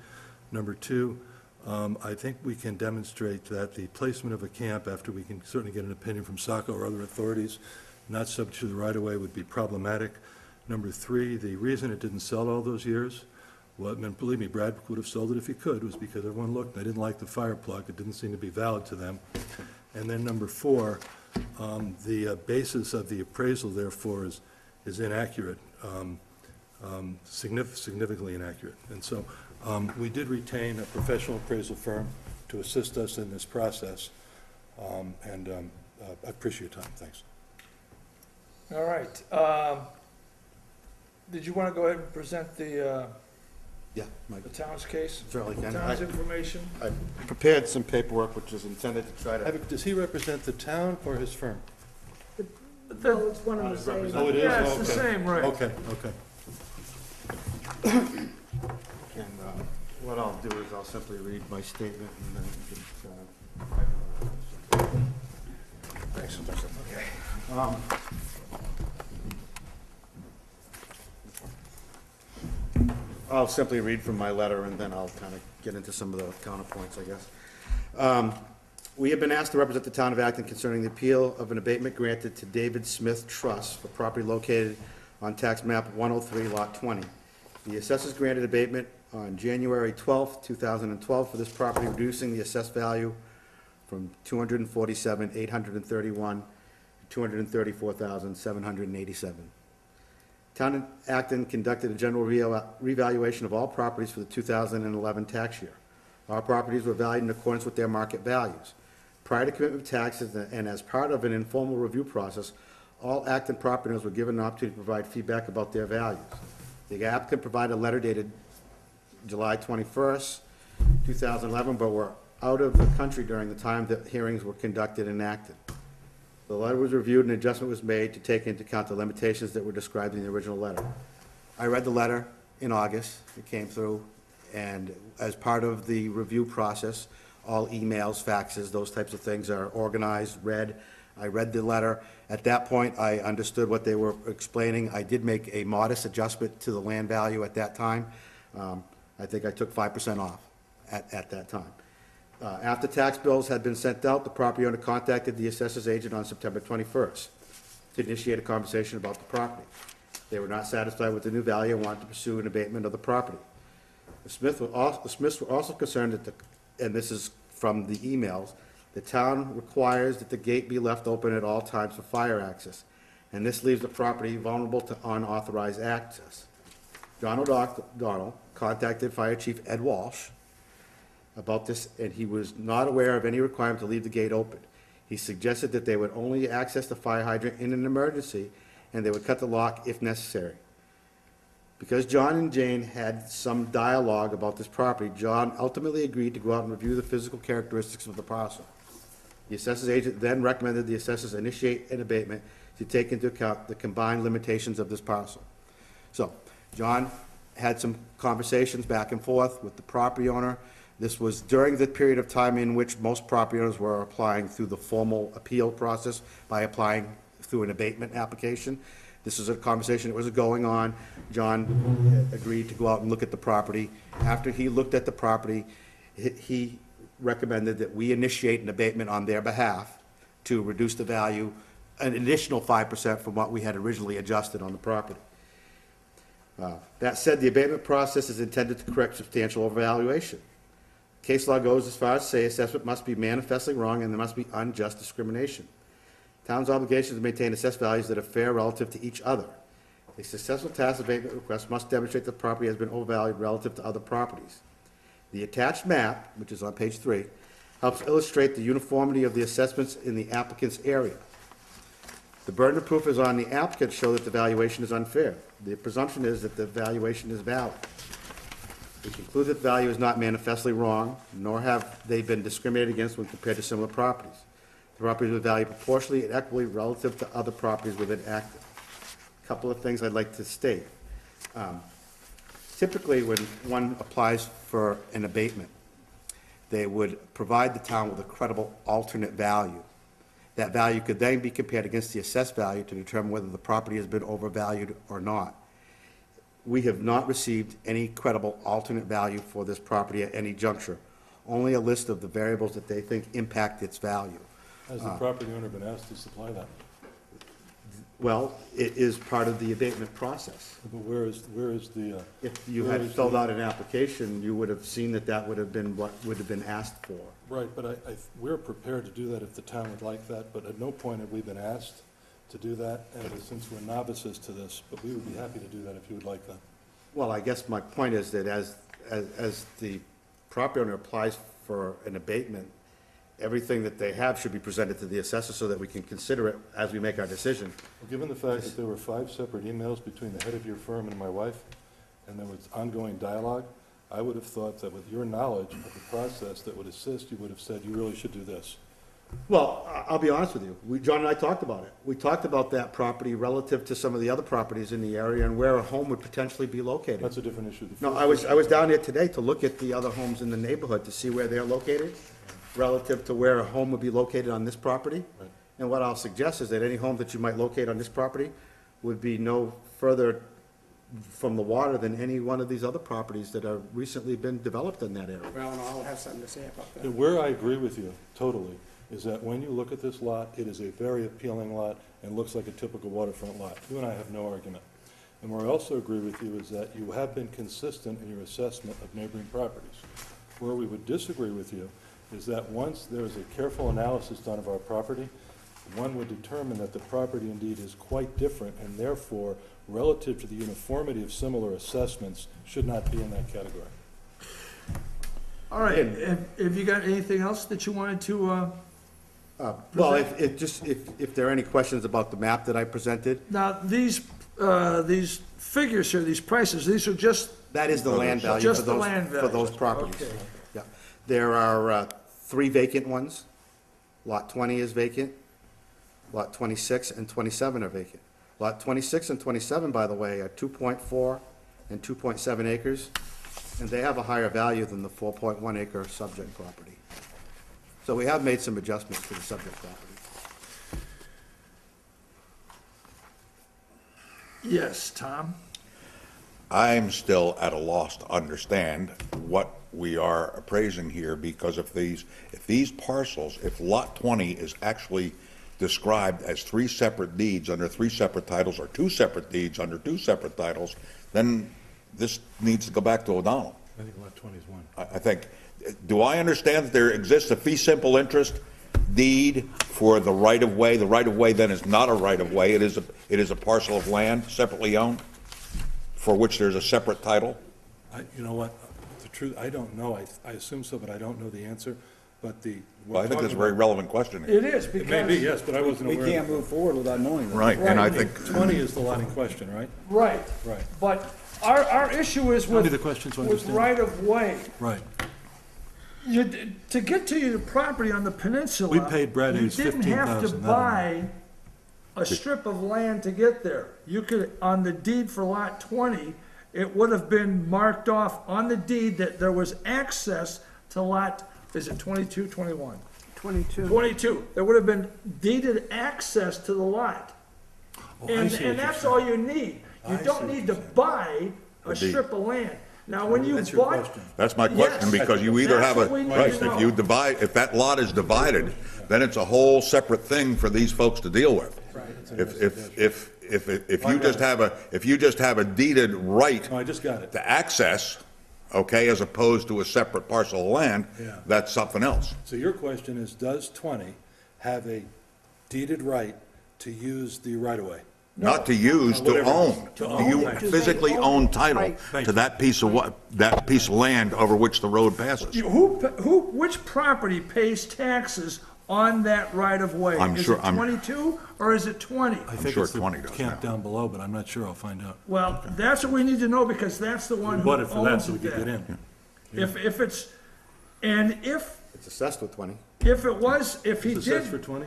Number two, um, I think we can demonstrate that the placement of a camp, after we can certainly get an opinion from SACO or other authorities, not subject to the right-of-way would be problematic. Number three, the reason it didn't sell all those years, well, and believe me, Brad would have sold it if he could, was because everyone looked, they didn't like the fire plug, it didn't seem to be valid to them. And then number four, um, the uh, basis of the appraisal therefore is, is inaccurate, um, um, signif- significantly inaccurate. And so, um, we did retain a professional appraisal firm to assist us in this process, um, and um, uh, I appreciate your time, thanks. All right, um, did you wanna go ahead and present the, uh, Yeah, Mike, the town's case? certainly can. Town's I information? I prepared some paperwork which is intended to try to, Have- Does he represent the town or his firm? No, it's one and the same. Oh, it is? Yeah, it's the Okay. same, right. Okay, okay. and uh, what I'll do is I'll simply read my statement and then you can. uh, Thanks. Um, I'll simply read from my letter, and then I'll kind of get into some of the counterpoints, I guess. Um, We have been asked to represent the town of Acton concerning the appeal of an abatement granted to David Smith Trust for property located on tax map 103, lot 20. The assessors granted abatement on January 12th, 2012 for this property, reducing the assessed value from 247,831 to 234,787. Town of Acton conducted a general revaluation of all properties for the 2011 tax year. All properties were valued in accordance with their market values. Prior to commitment of taxes and as part of an informal review process, all Acton property owners were given an opportunity to provide feedback about their values. The applicant provided a letter dated July 21st, 2011, but were out of the country during the time that hearings were conducted in Acton. The letter was reviewed and adjustment was made to take into account the limitations that were described in the original letter. I read the letter in August, it came through, and as part of the review process, all emails, faxes, those types of things are organized, read. I read the letter. At that point, I understood what they were explaining. I did make a modest adjustment to the land value at that time. Um, I think I took five percent off at, at that time. Uh, After tax bills had been sent out, the property owner contacted the assessor's agent on September 21st to initiate a conversation about the property. They were not satisfied with the new value and wanted to pursue an abatement of the property. The were also, the Smiths were also concerned that the, and this is from the emails, the town requires that the gate be left open at all times for fire access, and this leaves the property vulnerable to unauthorized access. John O'Donnell contacted Fire Chief Ed Walsh about this, and he was not aware of any requirement to leave the gate open. He suggested that they would only access the fire hydrant in an emergency, and they would cut the lock if necessary. Because John and Jane had some dialogue about this property, John ultimately agreed to go out and review the physical characteristics of the parcel. The assessors agent then recommended the assessors initiate an abatement to take into account the combined limitations of this parcel. So, John had some conversations back and forth with the property owner. This was during the period of time in which most property owners were applying through the formal appeal process by applying through an abatement application. This is a conversation that was going on. John agreed to go out and look at the property. After he looked at the property, he- recommended that we initiate an abatement on their behalf to reduce the value, an additional five percent from what we had originally adjusted on the property. Uh, That said, the abatement process is intended to correct substantial overvaluation. Case law goes as far as to say assessment must be manifestly wrong and there must be unjust discrimination. Town's obligation is to maintain assessed values that are fair relative to each other. A successful tax abatement request must demonstrate the property has been overvalued relative to other properties. The attached map, which is on page three, helps illustrate the uniformity of the assessments in the applicant's area. The burden of proof is on the applicant to show that the valuation is unfair. The presumption is that the valuation is valid. We conclude that value is not manifestly wrong, nor have they been discriminated against when compared to similar properties. Properties were valued proportionally and equally relative to other properties within Acton. Couple of things I'd like to state. Um, Typically, when one applies for an abatement, they would provide the town with a credible alternate value. That value could then be compared against the assessed value to determine whether the property has been overvalued or not. We have not received any credible alternate value for this property at any juncture, only a list of the variables that they think impact its value. Has the property owner been asked to supply that? Well, it is part of the abatement process. But where is, where is the, uh, If you had filled out an application, you would have seen that that would have been what would have been asked for. right, but I, I, we're prepared to do that if the town would like that, but at no point have we been asked to do that, and since we're novices to this, but we would be happy to do that if you would like that. Well, I guess my point is that as, as, as the property owner applies for an abatement, everything that they have should be presented to the assessor so that we can consider it as we make our decision. Well, Given the fact that there were five separate emails between the head of your firm and my wife, and there was ongoing dialogue, I would have thought that with your knowledge of the process that would assist, you would have said, you really should do this. Well, I- I'll be honest with you, we, John and I talked about it. We talked about that property relative to some of the other properties in the area and where a home would potentially be located. That's a different issue. The No, first I was, I was down there today to look at the other homes in the neighborhood to see where they're located, relative to where a home would be located on this property. Right. And what I'll suggest is that any home that you might locate on this property would be no further from the water than any one of these other properties that have recently been developed in that area. Well, and I'll have something to say about that. And Where I agree with you totally is that when you look at this lot, it is a very appealing lot and looks like a typical waterfront lot. You and I have no argument. And where I also agree with you is that you have been consistent in your assessment of neighboring properties. Where we would disagree with you is that once there is a careful analysis done of our property, one would determine that the property indeed is quite different and therefore, relative to the uniformity of similar assessments, should not be in that category. All right, have, have you got anything else that you wanted to, uh, Uh, Well, if, if, just, if, if there are any questions about the map that I presented, now, these, uh, these figures here, these prices, these are just, that is the land value for Just the those, land for those properties. Okay. Yeah. There are, uh, three vacant ones. Lot twenty is vacant. Lot twenty-six and twenty-seven are vacant. Lot twenty-six and twenty-seven, by the way, are two point four and two point seven acres, and they have a higher value than the four point one acre subject property. So we have made some adjustments to the subject property. yes, Tom? I'm still at a loss to understand what we are appraising here, because if these, if these parcels, if Lot 20 is actually described as three separate deeds under three separate titles, or two separate deeds under two separate titles, then this needs to go back to O'Donnell. I think lot twenty is one. I, I think, do I understand that there exists a fee simple interest deed for the right-of-way? The right-of-way then is not a right-of-way, it is a, it is a parcel of land separately owned, for which there's a separate title? I, you know what, truth, I don't know, I, I assume so, but I don't know the answer. but the. Well, I think that's a very talking relevant question here. It is, about- It may be, yes, but I wasn't We aware. of can't it. move forward without knowing that. Right, and I Right. think, Twenty is the lot in question, right? right. Right. But our, our issue is Tell me with, the question so with understand. right-of-way. Right. You, to get to your property on the peninsula. We paid Brad Hayes You didn't have to $15,000, buy a strip of land to get there. You could, on the deed for lot twenty, it would have been marked off on the deed that there was access to lot, is it 22, 21? Twenty-two. 22. There would have been deeded access to the lot. Oh, I And, see what and you're that's saying. all you need. You I see don't what need you're to saying. buy a deed. strip of land. Now, when you That's your bought, question. that's my question, Yes. because you either have a, what we need right, to if you divide, if that lot is divided, then it's a whole separate thing for these folks to deal with. If, if, if, if, if you just have a, if you just have a deeded right No, I just got it. to access, okay, as opposed to a separate parcel of land, Yeah. that's something else. So your question is, does twenty have a deeded right to use the right-of-way? Not to use, to Whatever. own. To Do own. You Right. physically own title Thank to that piece of what, that piece of land over which the road passes. you- who, pa- who, which property pays taxes on that right-of-way? I'm sure- I'm- Is it 22 or is it 20? I think sure it's the 20 does Camp now. down below, but I'm not sure, I'll find out. Well, that's what we need to know because that's the one We who bought it for that, owns so we it could get then. in. If, if it's, and if, It's assessed with twenty. if it was, if he Is it assessed for did, twenty?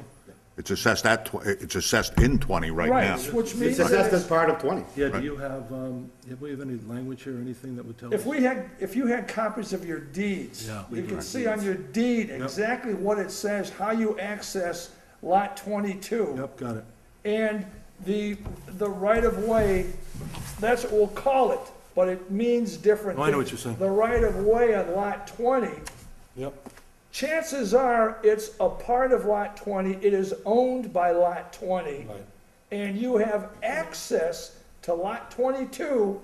It's assessed at, tw- it's assessed in 20 right now. right, which means It's assessed that as part of twenty. Yeah, do you have, um, have we have any language here, or anything that would tell us? if we had, if you had copies of your deeds, Yeah, we you do. could see on your deed exactly what it says, how you access lot twenty-two. Yep, got it. And the, the right-of-way, that's what we'll call it, but it means different Oh, I know what you're saying. The right-of-way on lot twenty, Yep, chances are it's a part of lot twenty, it is owned by lot twenty. right. And you have access to lot twenty-two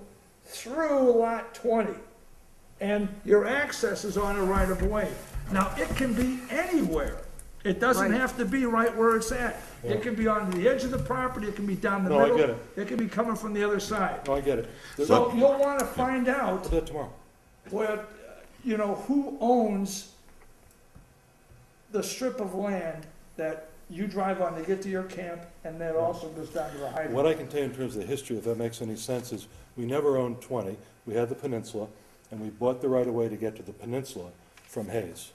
through lot twenty. And your access is on a right-of-way. Now, it can be anywhere. It doesn't Right. have to be right where it's at. It can be on the edge of the property, it can be down the No, I middle. get it. It can be coming from the other side. No, I get it. So you'll wanna find out I'll do that tomorrow. well, uh, you know, who owns the strip of land that you drive on to get to your camp, and that also goes down to the What hydrant? I can tell you in terms of the history, if that makes any sense, is we never owned twenty. We had the peninsula, and we bought the right-of-way to get to the peninsula from Hayes.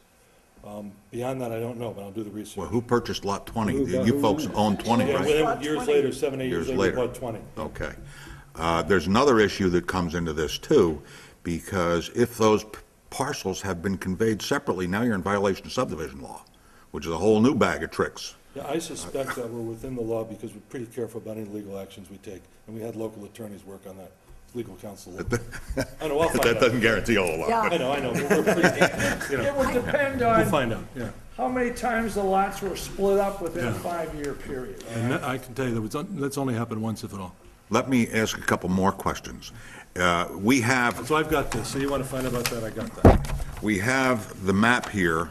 Um, Beyond that, I don't know, but I'll do the research. Well, research. who purchased lot 20? Who- You who- folks own 20, Yeah, right? within- Lot years 20. later, seven, eight Years years later, we later. bought twenty. Okay. Uh, There's another issue that comes into this too, because if those p- parcels have been conveyed separately, now you're in violation of subdivision law, which is a whole new bag of tricks. Yeah, I suspect that we're within the law because we're pretty careful about any legal actions we take, and we had local attorneys work on that, legal counsel. I know, I'll find That out. doesn't guarantee a whole lot. I but- know, I know, but we're pretty, you know, It would depend we'll on find out, yeah. how many times the lots were split up within a Yeah. five-year period. And that- I can tell you that it's, on- that's only happened once, if at all. Let me ask a couple more questions. Uh, We have, So I've got this, so you want to find about that, I got that. we have the map here,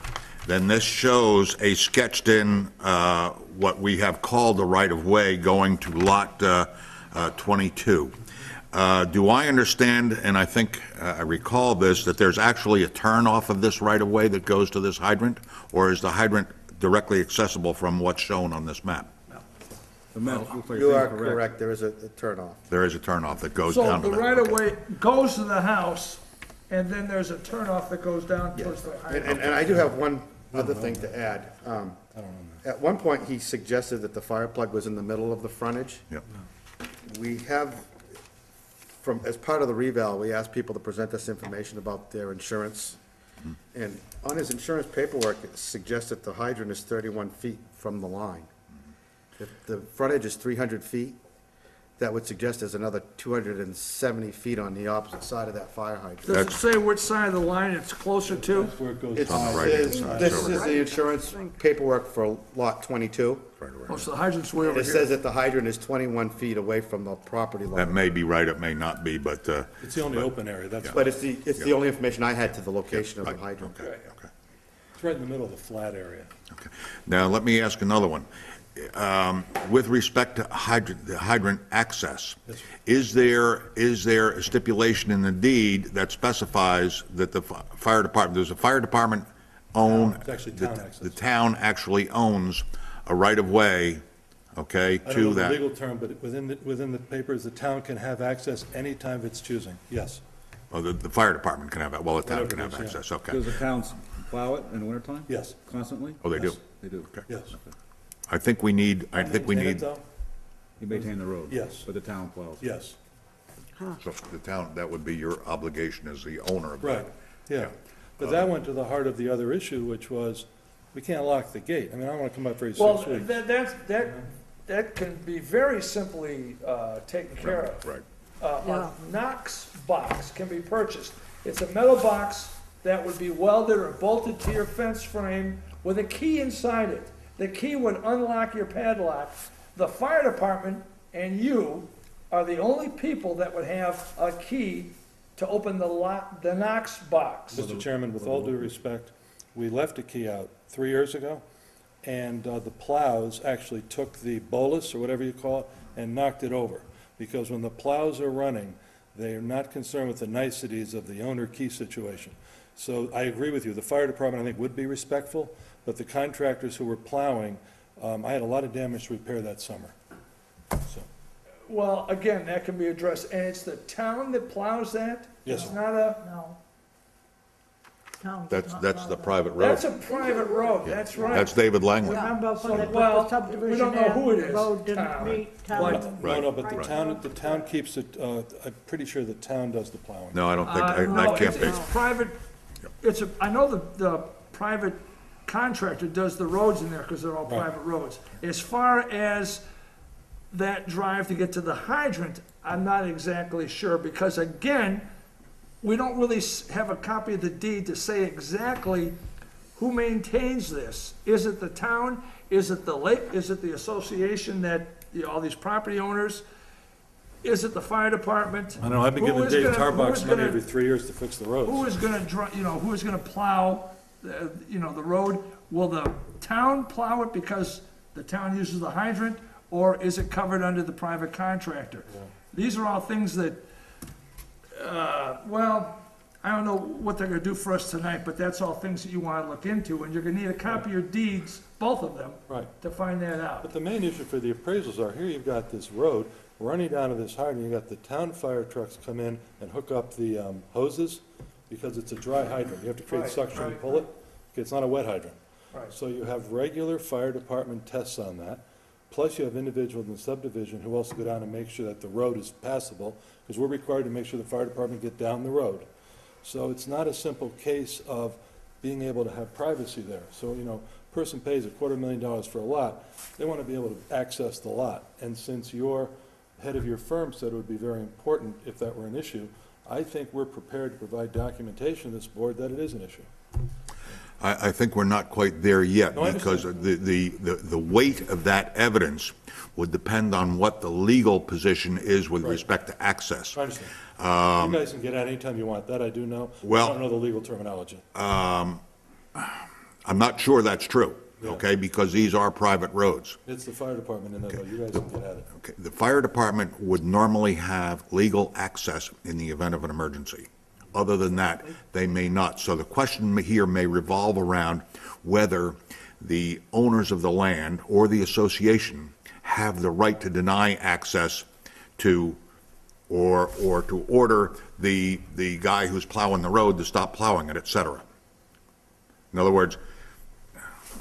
then this shows a sketched-in, uh, what we have called the right-of-way going to Lot uh, uh, 22. Uh, Do I understand, and I think uh, I recall this, that there's actually a turn-off of this right-of-way that goes to this hydrant? Or is the hydrant directly accessible from what's shown on this map? The map looks like You it's are incorrect. correct, there is a a turnoff. There is a turn-off that goes So down to the that. right-of-way goes to the house, and then there's a turnoff that goes down towards the And, hydrant. and, and I do have one other thing to add. Um, At one point, he suggested that the fire plug was in the middle of the frontage. Yep. We have, from, as part of the reval, we asked people to present us information about their insurance. And on his insurance paperwork, it suggests that the hydrant is thirty-one feet from the line. If the frontage is three hundred feet, that would suggest there's another two hundred and seventy feet on the opposite side of that fire hydrant. Does it say which side of the line it's closer to? That's where it goes. It's, on the right-hand is- side, this is the insurance paperwork for lot twenty-two. Oh, so the hydrant's way over It says here. that the hydrant is twenty-one feet away from the property line. That line. may be right, it may not be, but, uh, It's the only open area, that's, But it's the, it's the only information I had to the location of the hydrant. okay, okay. it's right in the middle of the flat area. Okay. Now, let me ask another one. Um, With respect to hydrant, the hydrant access, is there, is there a stipulation in the deed that specifies that the fi- fire department, there's a fire department own. It's actually the- town The access. town actually owns a right-of-way, okay, I don't know to the that. legal term, but within, the within the papers, the town can have access anytime it's choosing, yes. Oh, the, the fire department can have that, well, the town can Whatever have it is, yeah. access, okay. Does the towns plow it in the wintertime? Yes. Constantly? Oh, they do? Yes. They do. Okay. Yes. I think we need, I think we need, though? You maintain the road? Yes. But the town plows? Yes, so the town, that would be your obligation as the owner of that. right, yeah. But that went to the heart of the other issue, which was, we can't lock the gate. I mean, I don't wanna come up for you Well, six weeks. that, that's, that, that can be very simply, uh, taken care of. Right. Uh, a Knox box can be purchased. It's a metal box that would be welded or bolted to your fence frame with a key inside it. The key would unlock your padlock. The fire department and you are the only people that would have a key to open the lock, the Knox box. Mr. Chairman, with all due respect, we left a key out three years ago, and uh, the plows actually took the bolus, or whatever you call it, and knocked it over. Because when the plows are running, they are not concerned with the niceties of the owner key situation. So I agree with you, the fire department, I think, would be respectful, but the contractors who were plowing, um, I had a lot of damage to repair that summer. So, Well, again, that can be addressed, and it's the town that plows that? Yes, It's not a, No. Town That's, that's the private road. that's a private road, that's right. That's David Langley. Remember So, when they put well, the subdivision we don't know who in, it the is, road didn't town. meet But- town. no, no, but the Right. town, the town keeps it, uh, I'm pretty sure the town does the plowing. No, I don't think, Uh, I- no, that can't it's- be. It's private, it's a, I know the, the private contractor does the roads in there, because they're all private roads. As far as that drive to get to the hydrant, I'm not exactly sure, because again, we don't really s- have a copy of the deed to say exactly who maintains this. Is it the town? Is it the lake? Is it the association that, you know, all these property owners? Is it the fire department? I know, I've been Who giving is Dave gonna- who Tarbox money gonna- every three years to fix the roads. who is gonna you know, who is gonna plow, the, you know, the road? Will the town plow it because the town uses the hydrant, or is it covered under the private contractor? These are all things that, uh, well, I don't know what they're gonna do for us tonight, but that's all things that you wanna look into, and you're gonna need a copy of your deeds, both of them, Right. to find that out. But the main issue for the appraisals are, here you've got this road running down to this hydrant, you've got the town fire trucks come in and hook up the um, hoses, because it's a dry hydrant, you have to create Right, suction to right, pull it. Okay, It's not a wet hydrant. Right. So you have regular fire department tests on that, plus you have individuals in the subdivision who also go down and make sure that the road is passable, because we're required to make sure the fire department get down the road. So it's not a simple case of being able to have privacy there. So, you know, person pays a quarter million dollars for a lot, they want to be able to access the lot. And since your head of your firm said it would be very important if that were an issue, I think we're prepared to provide documentation to this board that it is an issue. I, I think we're not quite there yet, No, I because the, the, the the weight of that evidence would depend on what the legal position is with respect to access. I understand. Um, you guys can get out anytime you want, that I do know. I well- don't know the legal terminology. Um, I'm not sure that's true, okay, because these are private roads. It's the fire department in there, though, you guys can get at it. Okay, The fire department would normally have legal access in the event of an emergency. Other than that, they may not. So the question here may revolve around whether the owners of the land or the association have the right to deny access to, or, or to order the, the guy who's plowing the road to stop plowing it, et cetera. In other words,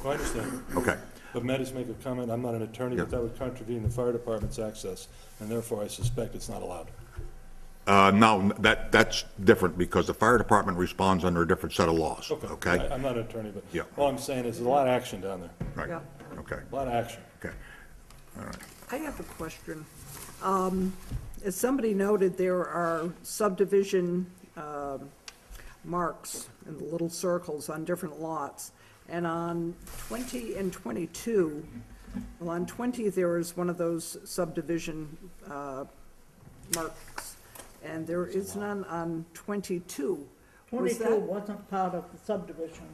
I understand. okay, But may I just make a comment? I'm not an attorney, but Yeah. that would contravene the fire department's access, and therefore I suspect it's not allowed. uh, no, that, that's different because the fire department responds under a different set of laws, okay? I- I'm not an attorney, but Yeah. all I'm saying is there's a lot of action down there, Right, Yeah. okay, a lot of action. okay. All right. I have a question. Um, As somebody noted, there are subdivision um, marks and little circles on different lots. And on 20 and 22, well, on 20, there is one of those subdivision uh, marks, and there is none on 22. Was Twenty-two that- wasn't part of the subdivision.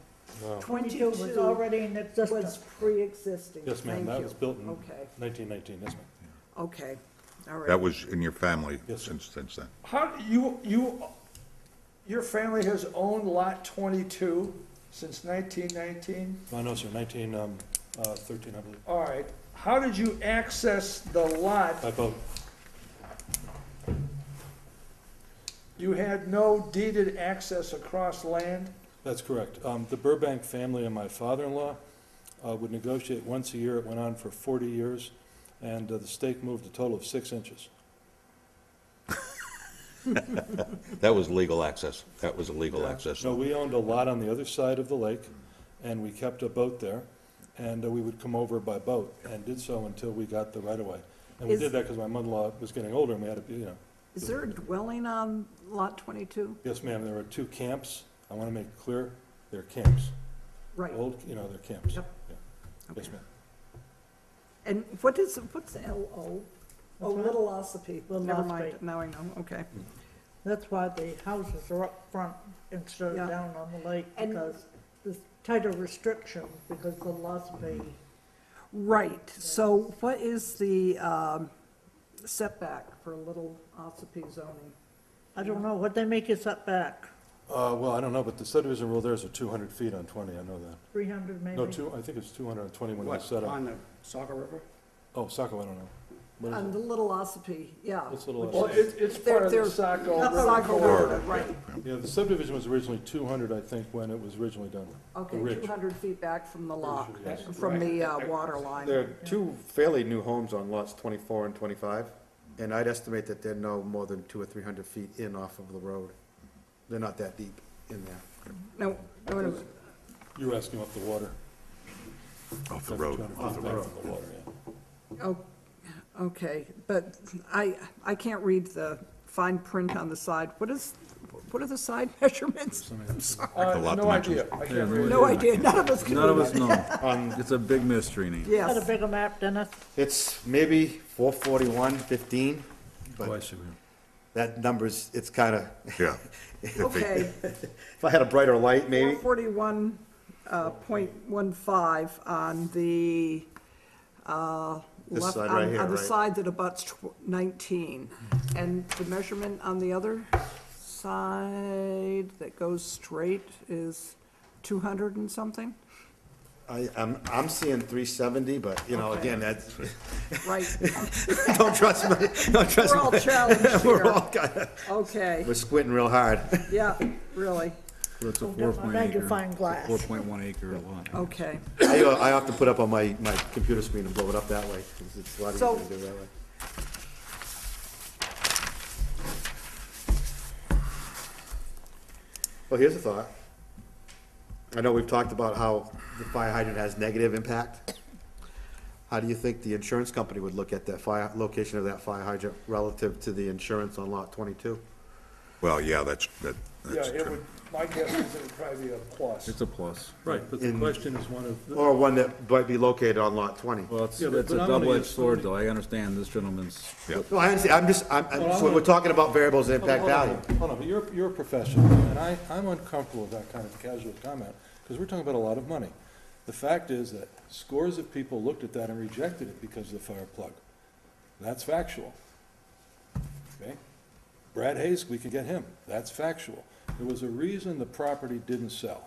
No. Twenty-two was 22 already in Was existence. pre-existing. Yes, ma'am, Thank that you. was built in Okay, 1919, yes, ma'am. okay, all right. That was in your family Yes, sir. since, since then. How, you, you, your family has owned lot twenty-two since nineteen nineteen? Oh, no, sir, nineteen, um, uh, thirteen, I believe, All right, how did you access the lot? by boat. You had no deeded access across land? That's correct. Um, the Burbank family and my father-in-law, uh, would negotiate once a year. It went on for forty years, and uh, the stake moved a total of six inches. That was legal access. That was a legal access. No, we owned a lot on the other side of the lake, and we kept a boat there, and uh, we would come over by boat, and did so until we got the right-of-way. And we Is- did that because my mother-in-law was getting older, and we had to, you know, Is there a dwelling on lot twenty-two? yes, ma'am, there were two camps. I want to make it clear, they're camps. Right. Old, you know, they're camps. Yep. Yeah. Yes, Okay. ma'am. And what is, what's L O? Oh, Little Ossipee. Little Never mind, Ossipee. now I know, okay. That's why the houses are up front instead Yeah. of down on the lake, And- because there's tighter restrictions, because the Ossipee, Right, so what is the um, setback for a Little Ossipee zoning? I don't know, what they make you set back, Uh, well, I don't know, but the subdivision rule there is a two hundred feet on twenty, I know that. three hundred maybe? No, two, I think it's two hundred and twenty when it was What, set up. on the Saco River? Oh, Saco, I don't know. What is On it? the Little Ossipee, yeah. What's Little Well, Ossipee? is- it, it's They're- part of the they're- Saco. Not River Saco corridor. River, right, Yeah, the subdivision was originally two hundred, I think, when it was originally done. okay, ridge. two hundred feet back from the lock, Yes. from the uh, water line. There are two fairly new homes on lots twenty-four and twenty-five, and I'd estimate that they're no more than two or three hundred feet in off of the road. They're not that deep in there. No, no, no, You were asking off the water. Off the road. 200 feet back the water, yeah. Oh, okay, but I, I can't read the fine print on the side. What is, what are the side measurements? I'm sorry. Uh, lot no dimensions. idea, I can't read. No idea, none of us can None of read us know. It's a big mystery, Nate. Got a Yes, bigger map, Dennis? It's maybe four forty-one fifteen, but see. what you- that number's, it's kinda, Yeah. okay. if I had a brighter light, maybe. Forty-one, uh, point one five on the, uh, This left, side right on, here, on the right? side that abuts tw- nineteen. And the measurement on the other side that goes straight is two hundred and something? I, I'm, I'm seeing three seventy, but, you know, Okay. again, that's, Right, don't trust me, don't trust we're all me. challenged We're here. all kinda, Okay, we're squinting real hard. yeah, really, So it's a Don't four get my point acre. magnifying glass. Four point one acre lot. okay. I, uh, I have to put up on my, my computer screen and blow it up that way, 'cause it's a lot easier So- to do that way. Well, here's a thought. I know we've talked about how the fire hydrant has negative impact. How do you think the insurance company would look at that fire, location of that fire hydrant relative to the insurance on lot twenty-two? Well, yeah, that's, that, Yeah, that's it true. would, my guess is it would probably be a plus. It's a plus. Right, but the In- question is one of, Or one that might be located on lot twenty? Well, it's, Yeah, but- it's a but I'm gonna double-edged get sword, though. I understand this gentleman's, Yeah. No, I understand, I'm just, I'm, I'm, Well, I'm so we're gonna- talking about variables that impact Hold on, value. hold on, Hold on, but you're, you're a professional, and I, I'm uncomfortable with that kind of casual comment, because we're talking about a lot of money. The fact is that scores of people looked at that and rejected it because of the fire plug. That's factual. Okay? Brad Hayes, we could get him, that's factual. There was a reason the property didn't sell.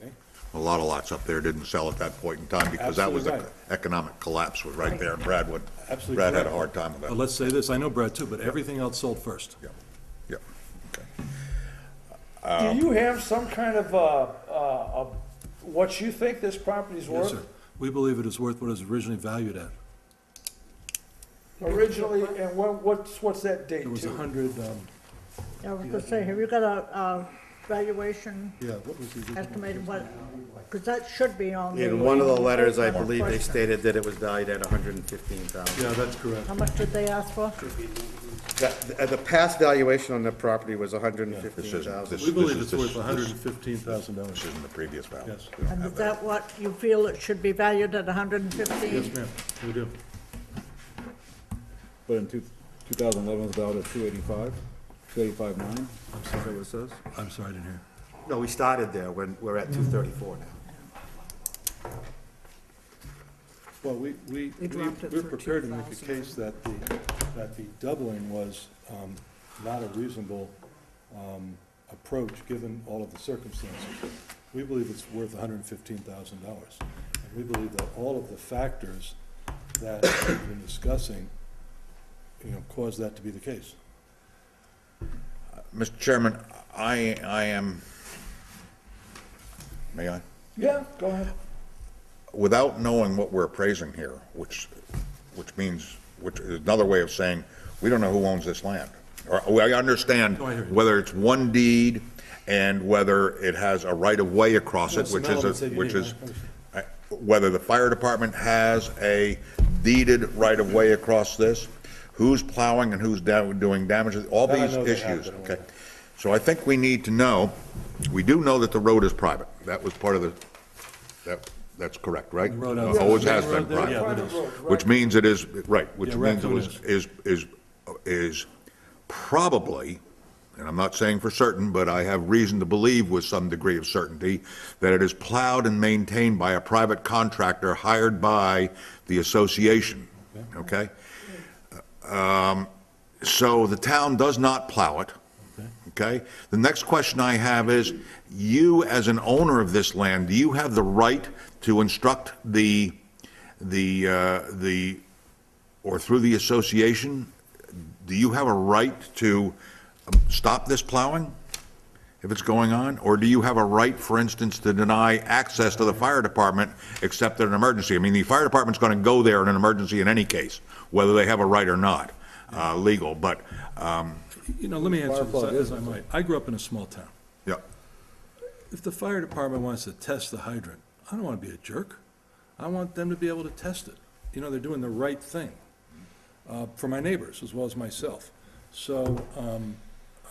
Okay? A lot of lots up there didn't sell at that point in time because that was, the Absolutely economic collapse was right there and Brad would, Absolutely Brad had a correct. hard time with But that. let's say this, I know Brad too, but everything else sold first. Yeah, yeah, okay. Do you have some kind of, uh, uh, of what you think this property's Yes, worth? sir. We believe it is worth what it was originally valued at. Originally, and what, what's, what's that date It was a to? hundred, um, I was gonna say, have you got a, a valuation yeah, what was the estimated what, because that should be on the. In one of the letters, I believe they stated that it was valued at hundred and fifteen thousand. Yeah, that's correct. How much did they ask for? The, the past valuation on the property was hundred and This fifteen isn't- thousand. We this- believe is- it's worth this- hundred and fifteen thousand dollars. This isn't the previous value. Yes. We don't And have is that what you feel it should be valued at hundred and fifteen? Yes, ma'am, we do. but in two, two thousand eleven, it was valued at two eighty-five, two eighty-five nine. Is that what it says? I'm sorry, I didn't hear. No, we started there when, we're at two thirty-four now. Well, we, we, They we- dropped it we're for prepared to make a 2,000. case that the, that the doubling was, um, not a reasonable, um, approach, given all of the circumstances. We believe it's worth hundred and fifteen thousand dollars. And we believe that all of the factors that we've been discussing, you know, cause that to be the case. Mr. Chairman, I, I am, may I? Yeah, go ahead. Without knowing what we're appraising here, which, which means, which is another way of saying, we don't know who owns this land. Or, I understand I hear you. whether it's one deed and whether it has a right-of-way across it, some which is, a- you which need, is, I whether the fire department has a deeded right-of-way across this, who's plowing and who's da- doing damage, all That I these know they issues, but okay? So I think we need to know, we do know that the road is private. That was part of the, that, that's correct, right? The road uh, out- Always has been there, private. yeah, it Private road, right. Which means it is, right, which Yeah, means it Raccoon was, is, is, is probably, and I'm not saying for certain, but I have reason to believe with some degree of certainty, that it is plowed and maintained by a private contractor hired by the association, okay? Um, So the town does not plow it, okay? The next question I have is, you as an owner of this land, do you have the right to instruct the, the, uh, the, or through the association, do you have a right to um, stop this plowing if it's going on? Or do you have a right, for instance, to deny access to the fire department except in an emergency? I mean, the fire department's going to go there in an emergency in any case, whether they have a right or not, uh, legal, but, um, You know, let me answer Fire plug this is- as I might. I grew up in a small town. yeah. If the fire department wants to test the hydrant, I don't want to be a jerk. I want them to be able to test it. You know, they're doing the right thing, uh, for my neighbors as well as myself. So, um,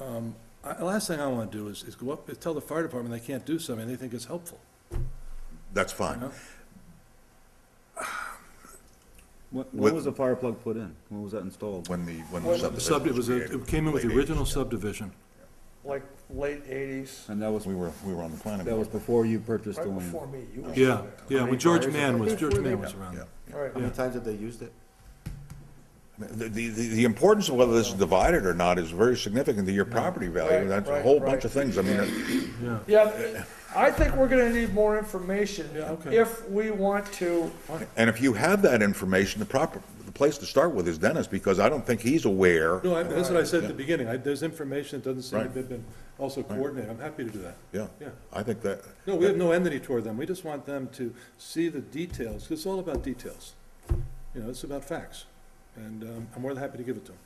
um, I, the last thing I want to do is, is go up, and tell the fire department they can't do something they think is helpful. That's fine. Yeah. When, With- when was the fire plug put in? When was that installed? When the, when the The subdivision sub, it was was, a- created. it came in with the Late original 80s, yeah. subdivision. Like late eighties, And that was, We were, we were on the planning that was board. before you purchased the right land? before me. You were- Yeah, yeah, when George Mann was, George Mann was around. Yeah. Right. How many times have they used it? The, the, the importance of whether this is divided or not is very significant to your property value. Right, That's a right, whole right. bunch of things. I mean, it- Yeah. Yeah, I think we're gonna need more information Yeah, okay. if we want to, and if you have that information, the proper, the place to start with is Dennis, because I don't think he's aware. No, I- that's what I said at the beginning. I, there's information that doesn't seem to Right. have been also coordinated. I'm happy to do that. Yeah, Yeah. I think that. No, we have no enmity toward them. We just want them to see the details, 'cause it's all about details. You know, it's about facts. And, um, I'm more than happy to give it to him.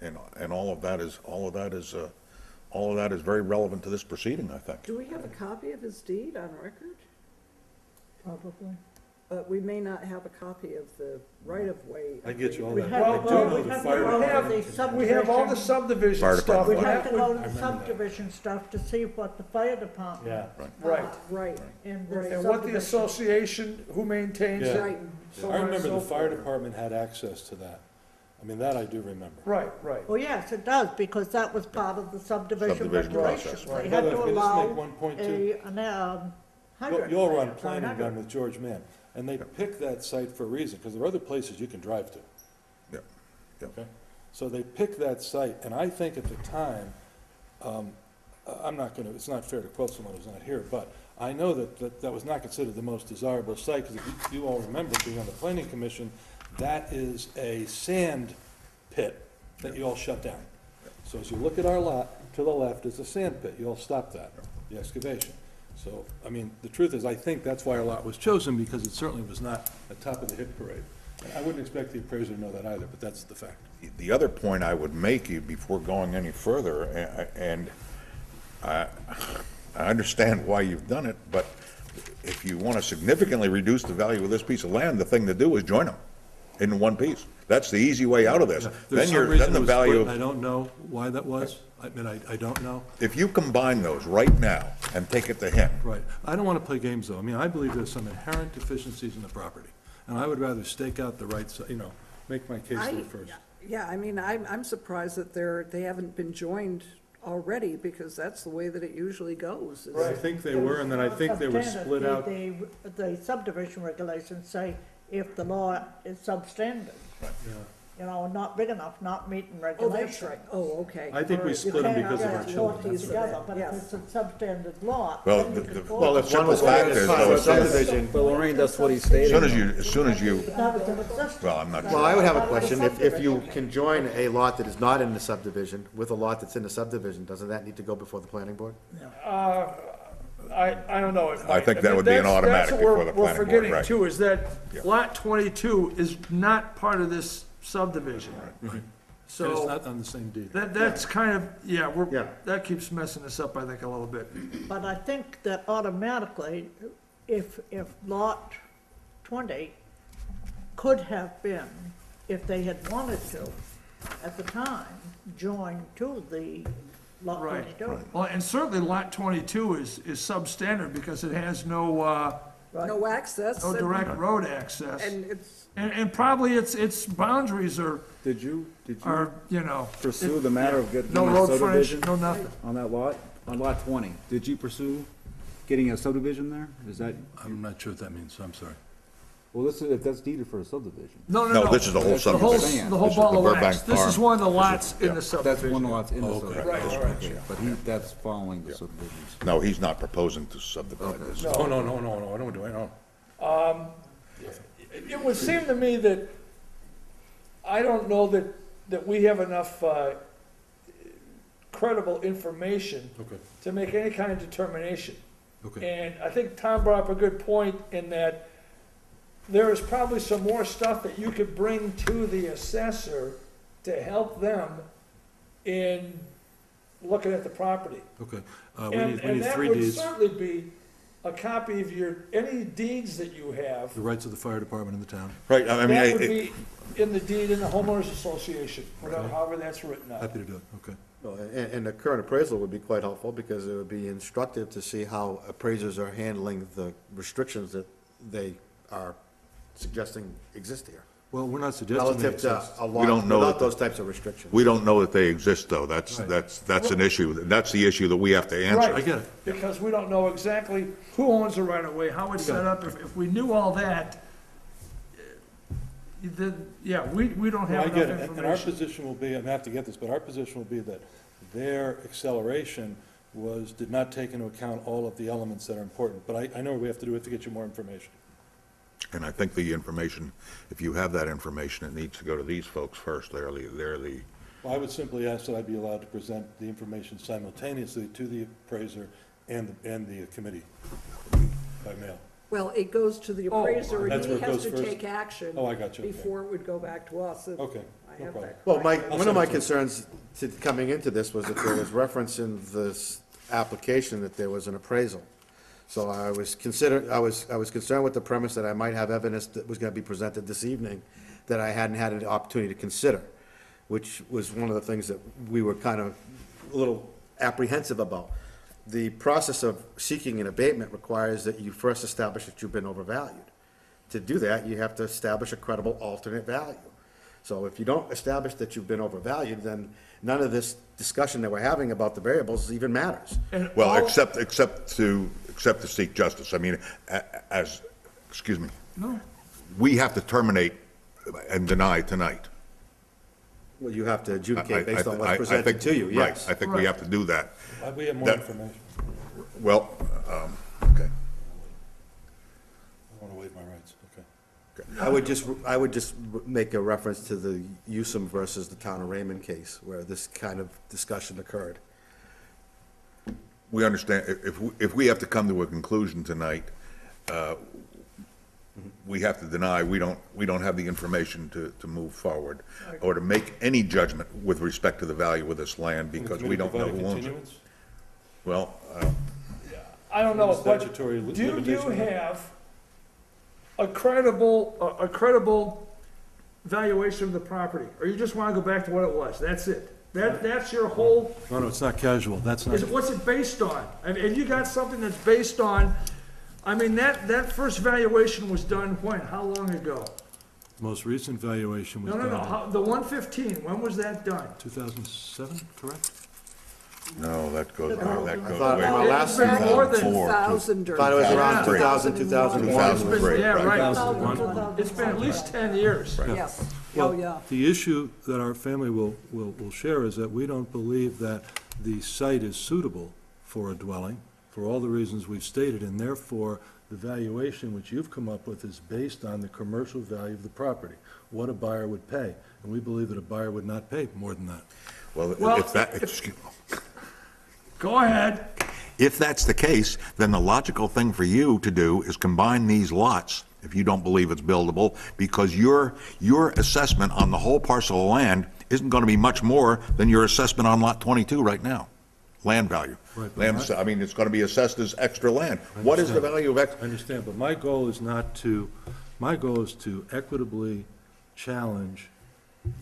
And, and all of that is, all of that is, uh, all of that is very relevant to this proceeding, I think. Do we have a copy of his deed on record? Probably. But we may not have a copy of the right-of-way. I get you all We that. have I to do go- know we the have to fire go to department. the we have all the subdivision. subdivision Fire stuff. We department. have to go to the remember that. subdivision stuff to see what the fire department. Yeah. Right, Right, In the Right. and what the subdivision. association, who maintains Yeah. it. right. So I on and remember the so fire forth. department had access to that. I mean, that I do remember. Right, right. Well, yes, it does, because that was part of the subdivision Subdivision process, regulations. right. They By had the to can I just allow make one point, too? a, an, um, You'll- hydrant. You'll run for an planning gun hydrant. with George Mann, and they picked that site for a reason, because there are other places you can drive to. Yeah, yeah. Okay? So they picked that site, and I think at the time, um, I- I'm not gonna, it's not fair to quote someone who's not here, but I know that, that that was not considered the most desirable site, because if you all remember being on the planning commission, that is a sand pit that you all shut down. So as you look at our lot, to the left is a sand pit, you all stopped that, the excavation. So, I mean, the truth is, I think that's why our lot was chosen, because it certainly was not a top of the hit parade. And I wouldn't expect the appraiser to know that either, but that's the fact. The other point I would make you before going any further, and I, I understand why you've done it, but if you want to significantly reduce the value of this piece of land, the thing to do is join them in one piece. That's the easy way out of this. There's Then some you're, reason then it the was value split, of. and I don't know why that was. I mean, I, I don't know. If you combine those right now and take it to him, Right. I don't want to play games, though. I mean, I believe there's some inherent deficiencies in the property. And I would rather stake out the right, si- you know, make my case I, there first. yeah, I mean, I'm, I'm surprised that they're, they haven't been joined already, because that's the way that it usually goes. is- I think they were, and then I think they were split The- out. The, the subdivision regulations say if the law is substandard. Yeah. You know, not big enough, not meeting Oh, regulations. right, oh, okay. I think we split them You can't because of our have children. two That's together, but if it's a substandard lot, Well, then you the- can the- call Well, it. if one was Simple fact added is, though, it says- subdivision, But Lorraine, that's what he's As stating. soon as you, as soon as you, That was an existing. well, I'm not well, sure. I would have a question, if, if you can join a lot that is not in the subdivision with a lot that's in the subdivision, doesn't that need to go before the planning board? Uh, I, I don't know. It I might. think that would be an That's- automatic that's what before the we're- planning board, We're forgetting right. too, is that lot twenty-two is not part of this subdivision. And it's So, not on the same deed. that, that's kind of, yeah, Yeah. we're, that keeps messing us up, I think, a little bit. But I think that automatically, if, if lot twenty could have been, if they had wanted to, at the time, joined to the lot Right. twenty-two. Well, and certainly lot twenty-two is, is substandard because it has no, uh, No access. no and- direct road access. And it's, And, and probably its, its boundaries are, Did you, did you are, you know. pursue the matter of getting No a road frontage, subdivision no nothing. on that lot, on lot twenty? Did you pursue getting a subdivision there? Is that, I'm not sure what that means, so I'm sorry. Well, this is, if that's deeded for a subdivision. No, no, no. No, this is the whole The whole, subdivision. the whole This is ball the of wax. Burbank This is Farm. one of the lots in yeah. the That's subdivision. one lot's in the Okay. subdivision. Right, all right. But he, that's following the subdivisions. No, he's not proposing to subdivide this. Oh, no, no, no, no, I don't do it, no. It would seem to me that, I don't know that, that we have enough, uh, credible information Okay, to make any kind of determination. okay. And I think Tom brought up a good point in that there is probably some more stuff that you could bring to the assessor to help them in looking at the property. Okay, uh, we And, need, we and need that three would deeds, certainly be a copy of your, any deeds that you have, the rights of the fire department in the town. Right, I mean, that would I- be in the deed in the homeowners association, whatever, Okay. however that's written up. Happy to do it, okay. Well, And, and the current appraisal would be quite helpful, because it would be instructive to see how appraisers are handling the restrictions that they are suggesting exist here. Well, we're not suggesting they Relative to exist. a We don't lot know without that- those types of restrictions. we don't know that they exist, though. That's, Right. that's, that's an issue. That's the issue that we have to answer. Right. I get it. Because we don't know exactly who owns the right of way, how it's set up, if, if we knew all that, eh, then, yeah, we, we don't Well, have I get enough it, and and our information. position will be, I'm gonna have to get this, but our position will be that their acceleration was, did not take into account all of the elements that are important, but I, I know what we have to do, we have to get you more information. And I think the information, if you have that information, it needs to go to these folks first. They're the, they're the, Well, I would simply ask that I be allowed to present the information simultaneously to the appraiser and, the- and the committee by mail. well, it goes to the Oh, appraiser, and that's he where it has goes to first? take action. Oh, I got you, okay. Before it would go back to us. if Okay, I no have problem. that Well, my, correct. One of my it to you. concerns to, coming into this was that there was reference in this application that there was an appraisal. So I was consider, I was, I was concerned with the premise that I might have evidence that was gonna be presented this evening that I hadn't had an opportunity to consider, which was one of the things that we were kind of a little apprehensive about. The process of seeking an abatement requires that you first establish that you've been overvalued. To do that, you have to establish a credible alternate value. So if you don't establish that you've been overvalued, then none of this discussion that we're having about the variables even matters. And well, except, except to, except to seek justice. I mean, a- as, excuse me, No, we have to terminate and deny tonight. Well, you have to I- adjudicate based I- on I- what's I presented think- to you, right, yes. I think we have to do that. We have more That- information. Well, um, okay. I wanna waive my rights, okay. I would just, I would just make a reference to the Yusem versus the Town of Raymond case, where this kind of discussion occurred. we understand, if- if, we- if we have to come to a conclusion tonight, uh, we have to deny, we don't, we don't have the information to, to move forward, or to make any judgment with respect to the value of this land, because we don't know who owns it. Well, uh, I don't know, but Statutory li- do you limitation. have a credible, a a credible valuation of the property? Or you just wanna go back to what it was, that's it? That, that's your whole No, no, it's not casual, that's not, Is, what's it based on? I mean, have you got something that's based on, I mean, that, that first valuation was done when? How long ago? most recent valuation was No, no, no, done how, the one fifteen, when was that done? in two thousand seven, correct? No, that goes, that thought goes my way. last- It's been more than, 2004. Thousand or. Thought it was around Yeah. 2000, 2001. it's been, yeah, right. 2001. It's been at least ten years. Yes. Oh, Well, yeah. The issue that our family will, will, will share is that we don't believe that the site is suitable for a dwelling, for all the reasons we've stated, and therefore, the valuation which you've come up with is based on the commercial value of the property, what a buyer would pay. And we believe that a buyer would not pay more than that. Well, Well, if that, if- excuse- Go ahead. if that's the case, then the logical thing for you to do is combine these lots, if you don't believe it's buildable, because your, your assessment on the whole parcel of land isn't gonna be much more than your assessment on lot twenty-two right now, land value. Right, but Land, I mean, it's gonna be assessed as extra land. What is the understand. value of I understand, but my goal is not to, my goal is to equitably challenge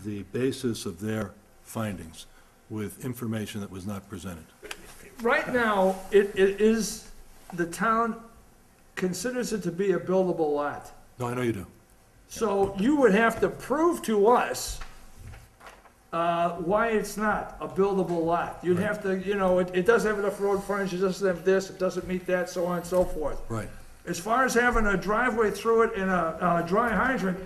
the basis of their findings with information that was not presented. Right now, it, it is, the town considers it to be a buildable lot. No, I know you do. So you would have to prove to us, uh, why it's not a buildable lot. You'd have to, you know, it, it doesn't have enough road frontage, it doesn't have this, it doesn't meet that, so on and so forth. Right. As far as having a driveway through it and a, a dry hydrant,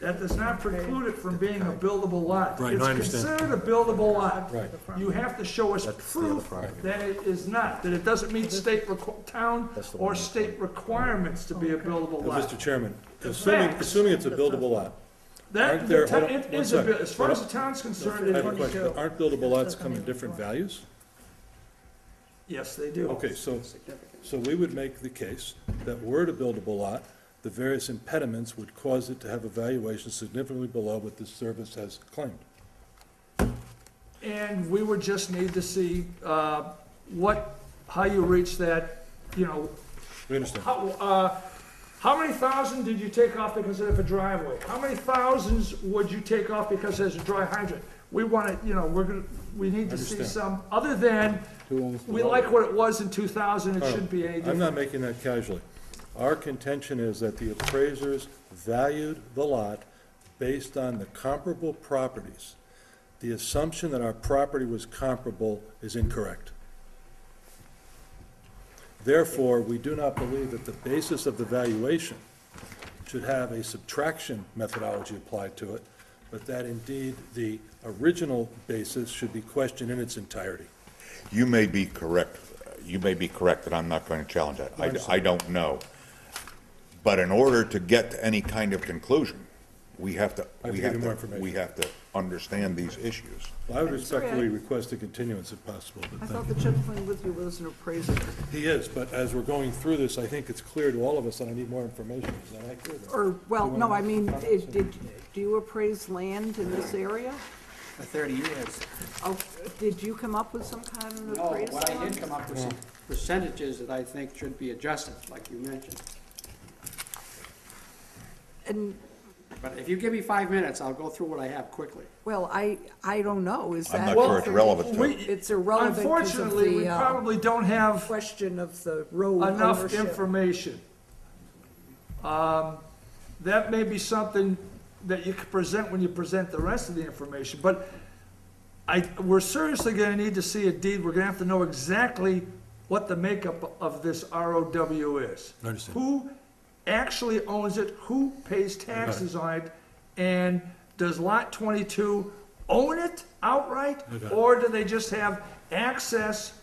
that does not preclude it from being a buildable lot. Right, no, I understand. It's considered a buildable lot. Right. You have to show us proof that it is not, that it doesn't meet state requ- town or state requirements to be a buildable But, lot. Mr. Chairman, assuming, facts. assuming it's a buildable lot, That, aren't the there- town- hold on, it one is a, second. bit- as far as the town's concerned, I have a it, question, aren't buildable lots come in different values? yes, they do. Okay, so, so we would make the case that were it a buildable lot, the various impediments would cause it to have a valuation significantly below what this service has claimed. And we would just need to see, uh, what, how you reach that, you know, We understand. How, uh, how many thousand did you take off because of a driveway? How many thousands would you take off because there's a dry hydrant? We want to, you know, we're gonna, we need to see Understand. some, other than, Who owns the we lot? like what it was in two thousand, it right. shouldn't be any I'm different. not making that casually. Our contention is that the appraisers valued the lot based on the comparable properties. The assumption that our property was comparable is incorrect. Therefore, we do not believe that the basis of the valuation should have a subtraction methodology applied to it, but that indeed the original basis should be questioned in its entirety. you may be correct, you may be correct, and I'm not going to challenge that. I, I don't know. But in order to get to any kind of conclusion, we have to, I have we to give have you more to, information. we have to understand these issues. I would I'm I- respectfully request a continuance if possible, I but thank thought you. the gentleman with you was an appraiser. He is, but as we're going through this, I think it's clear to all of us that I need more information. Is that accurate? Or, well, no, I mean, did, did- do you appraise land in this area? For thirty years. Oh, did you come up with some kind of No, appraisal? what I did come up with some percentages that I think should be adjusted, like you mentioned. And, But if you give me five minutes, I'll go through what I have quickly. well, I, I don't know, is I'm that? not sure it's relevant to We- it. It's irrelevant because of Unfortunately, we the, uh, probably don't have question of the road enough ownership. information. Um, That may be something that you could present when you present the rest of the information, but I, we're seriously gonna need to see a deed, we're gonna have to know exactly what the makeup of this ROW is. I understand. Who actually owns it, who pays taxes on it, and does Lot twenty-two own it outright? I got it. Or do they just have access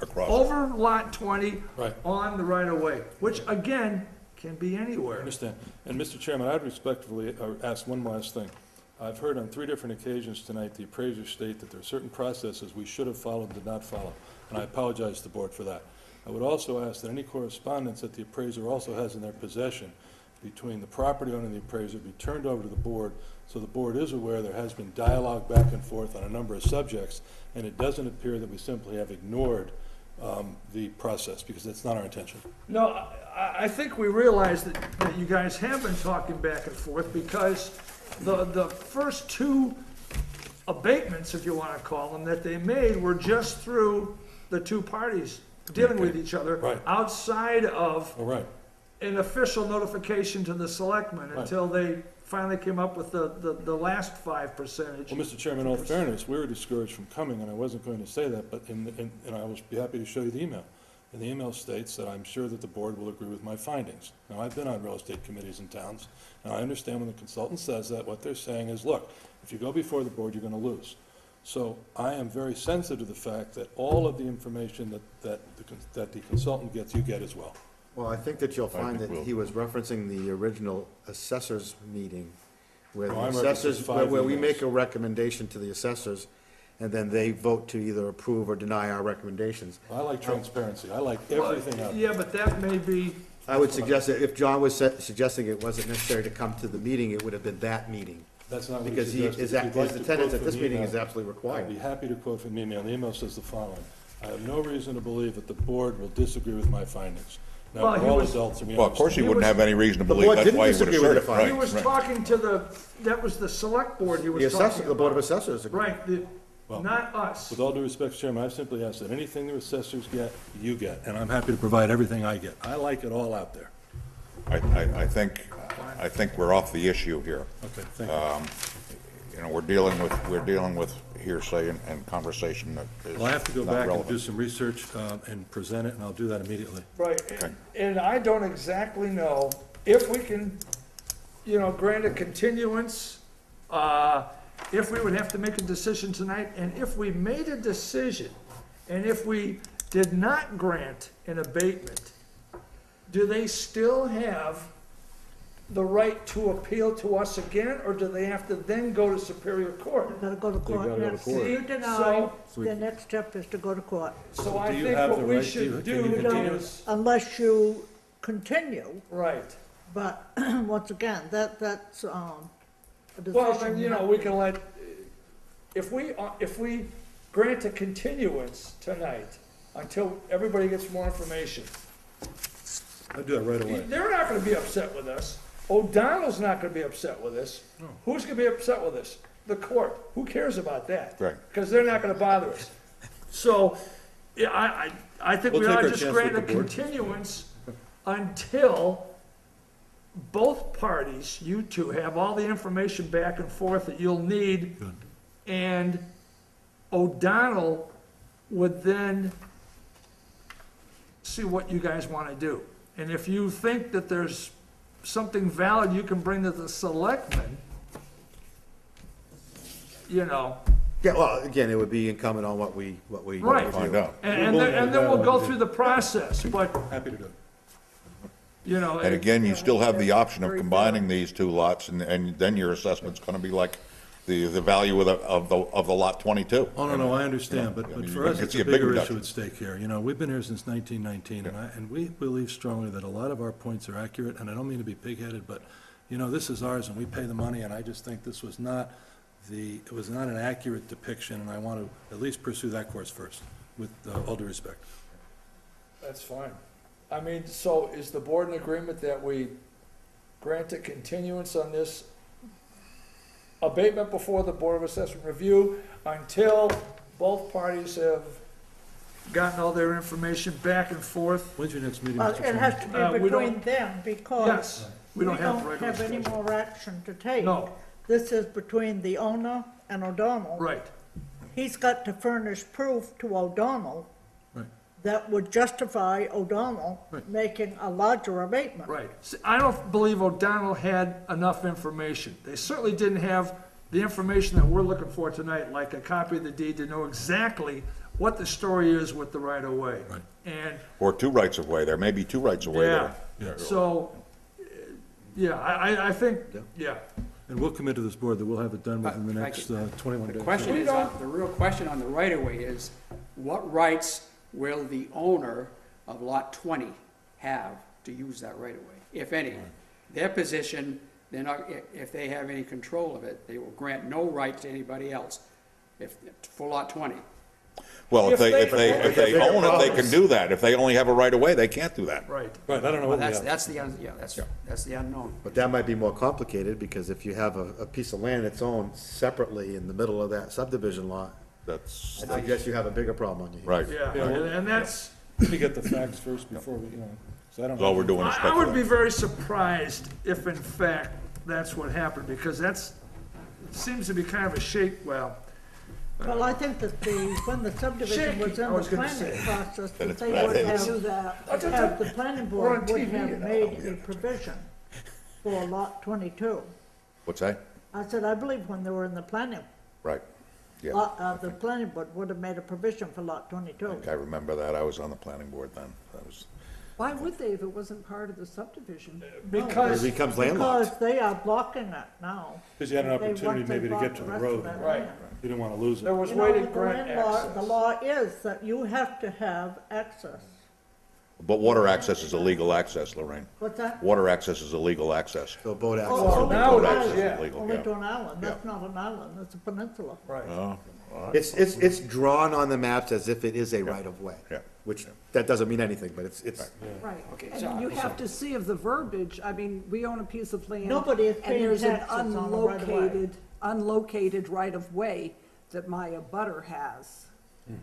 Across. over Lot twenty Right. on the right-of-way, which again, can be I anywhere. understand. And Mr. Chairman, I'd respectfully uh, ask one last thing. I've heard on three different occasions tonight, the appraisers state that there are certain processes we should have followed and did not follow, and I apologize to the board for that. I would also ask that any correspondence that the appraiser also has in their possession between the property owner and the appraiser be turned over to the board, so the board is aware there has been dialogue back and forth on a number of subjects, and it doesn't appear that we simply have ignored um, the process, because that's not our intention. No, I, I think we realize that, that you guys have been talking back and forth because the, the first two abatements, if you wanna call them, that they made were just through the two parties dealing with each other. Right. Outside of All right. an official notification to the selectmen Right. until they finally came up with the, the, the last five percentage. Well, Mr. Chairman, in all fairness, we were discouraged from coming, and I wasn't going to say that, but, in, in- and I will be happy to show you the email. and the email states that I'm sure that the board will agree with my findings. Now, I've been on real estate committees in towns, and I understand when the consultant says that, what they're saying is, look, if you go before the board, you're gonna lose. So I am very sensitive to the fact that all of the information that, that, the cons- that the consultant gets, you get as well. Well, I think that you'll find think that we'll- he was referencing the original assessors meeting, where the No, I'm referencing assessors, where five where we emails. make a recommendation to the assessors, and then they vote to either approve or deny our recommendations. I like transparency, I like everything out there. Yeah, but that may be, I would suggest that if John was sa- suggesting it wasn't necessary to come to the meeting, it would have been that meeting. That's not what he Because he, suggested. his, If you'd like to attendance quote at from this the meeting email, is absolutely required. I'd be required. happy to quote from the email. The email says the following: I have no reason to believe that the board will disagree with my findings. Now, Well, we're all was- adults and we Well, of course he wouldn't have any reason to believe board that's didn't why he would disagree with assert the it. he Right, was right. talking to the, that was the select board he The was assessor, talking the Board of about. Assessors. agreed. Right, the, Well, not us. With all due respect, Chairman, I've simply asked that anything the assessors get, you get, and I'm happy to provide everything I get. I like it all out there. I, I, I think, I think we're off the issue here. Okay, thank you. Uh, You know, we're dealing with, we're dealing with hearsay and, and conversation that is Well, I have to go not back and do relevant. some research uh, and present it, and I'll do that immediately. Right, Okay. and I don't exactly know if we can, you know, grant a continuance, uh, if we would have to make a decision tonight, and if we made a decision, and if we did not grant an abatement, do they still have the right to appeal to us again, or do they have to then go to Superior Court? Gotta go to court, gotta go to yes. court. If you deny, So- the next step is to go to court, So I Do you think have what the we right- do you- should can you do continue? is, unless you continue, right. but once again, that, that's, um, a Well, decision. then, you know, we can let, if we, uh, if we grant a continuance tonight until everybody gets more information, I'll do that right away. they're not gonna be upset with us. O'Donnell's not gonna be upset with us. Who's gonna be upset with this? The court. Who cares about that? Right. Because they're not gonna bother us. So, yeah, I, I, I think we We'll take ought to just chance grant a the board. continuance until both parties, you two, have all the information back and forth that you'll need. Good. And O'Donnell would then see what you guys want to do. And if you think that there's something valid you can bring to the selectmen, you know, Yeah, well, again, it would be incumbent on what we, what we. Right. Find out. and, and then, and then we'll go through the process, but, Happy to do it. you know. And it- again, you still have the option of combining these two lots, and, and then your assessment's gonna be like the, the value of the, of the, of the lot twenty-two. Oh, no, no, I understand, but, but for us, it's a a bigger issue at stake here. You know, we've been here since nineteen nineteen, and I, and we believe strongly that a lot of our points are accurate, and I don't mean to be pig-headed, but, you know, this is ours and we pay the money, and I just think this was not the, it was not an accurate depiction, and I want to at least pursue that course first, with uh, all due respect. That's fine. I mean, so is the board in agreement that we grant a continuance on this abatement before the Board of Assessment Review until both parties have gotten all their information back and forth? When's your next meeting, Well, Mr. it Chairman? has Uh, to be we don't- between them because Yes, we don't have regular have any schedule. more action to take. No, This is between the owner and O'Donnell. right, He's got to furnish proof to O'Donnell Right. That would justify O'Donnell Right. making a larger abatement. right. See, I don't believe O'Donnell had enough information. They certainly didn't have the information that we're looking for tonight, like a copy of the deed to know exactly what the story is with the right-of-way. Right. And Or two rights of way, there may be two rights of way Yeah, there. Yeah. so, uh, yeah, I, I, I think, yeah. And we'll commit to this board that we'll have it done But within the if next uh, twenty-one days. The question is, don't- the real question on the right-of-way is, what rights will the owner of lot twenty have to use that right-of-way, if any? Their position, they're not, i- if they have any control of it, they will grant no right to anybody else, if, for lot twenty. Well, if If they, they- if they, if they Bigger own it, they can do that. If they only have a right of way, they can't do that. Right. Right, I don't know Well, what we that's, have. that's the, un- yeah, that's, that's the unknown. But that might be more complicated, because if you have a, a piece of land that's owned separately in the middle of that subdivision lot, That's, I guess you have a bigger problem on your hands. right. Yeah, Yeah, and and that's, Let me get the facts first before we, you know, so I don't. That's all we're doing is I I would be speculating. very surprised if in fact that's what happened, because that's, it seems to be kind of a shake, well, uh, Well, I think that the, when the subdivision was Shaky, I in the was gonna planning say. process, that it's they would haze. Do have, that. have, the planning We're on board would TV, have you made a provision for lot twenty-two. What's that? I said, I believe when they were in the planning, Right, yeah. lot, uh, the planning board would have made a provision for lot I twenty-two. think I remember that. I was on the planning board then. That was, Why would they if it wasn't part of the subdivision? Because, It becomes landlocked. Because they are blocking it now. Because you had an They- opportunity once they maybe to get to the rest of road. that Right. land. You didn't want to lose it. there was You know, weighted the grant land law, the law is that you have to have access. But water access is a legal access, Lorraine. What's that? Water access is a legal access. So boat Oh, access. only now to it an is, island. yeah. Legal, Only yeah. to an island, that's not an island, it's a peninsula. Right. Oh, It's, it's, it's drawn on the maps as if it is a right-of-way. Yeah. Which, that doesn't mean anything, but it's, it's, Right, Okay, and so- you have to see if the verbiage, I mean, we own a piece of land. Nobody is And paying there's an taxes on the right-of-way. unlocated, unlocated right-of-way that my abutter has. Hmm.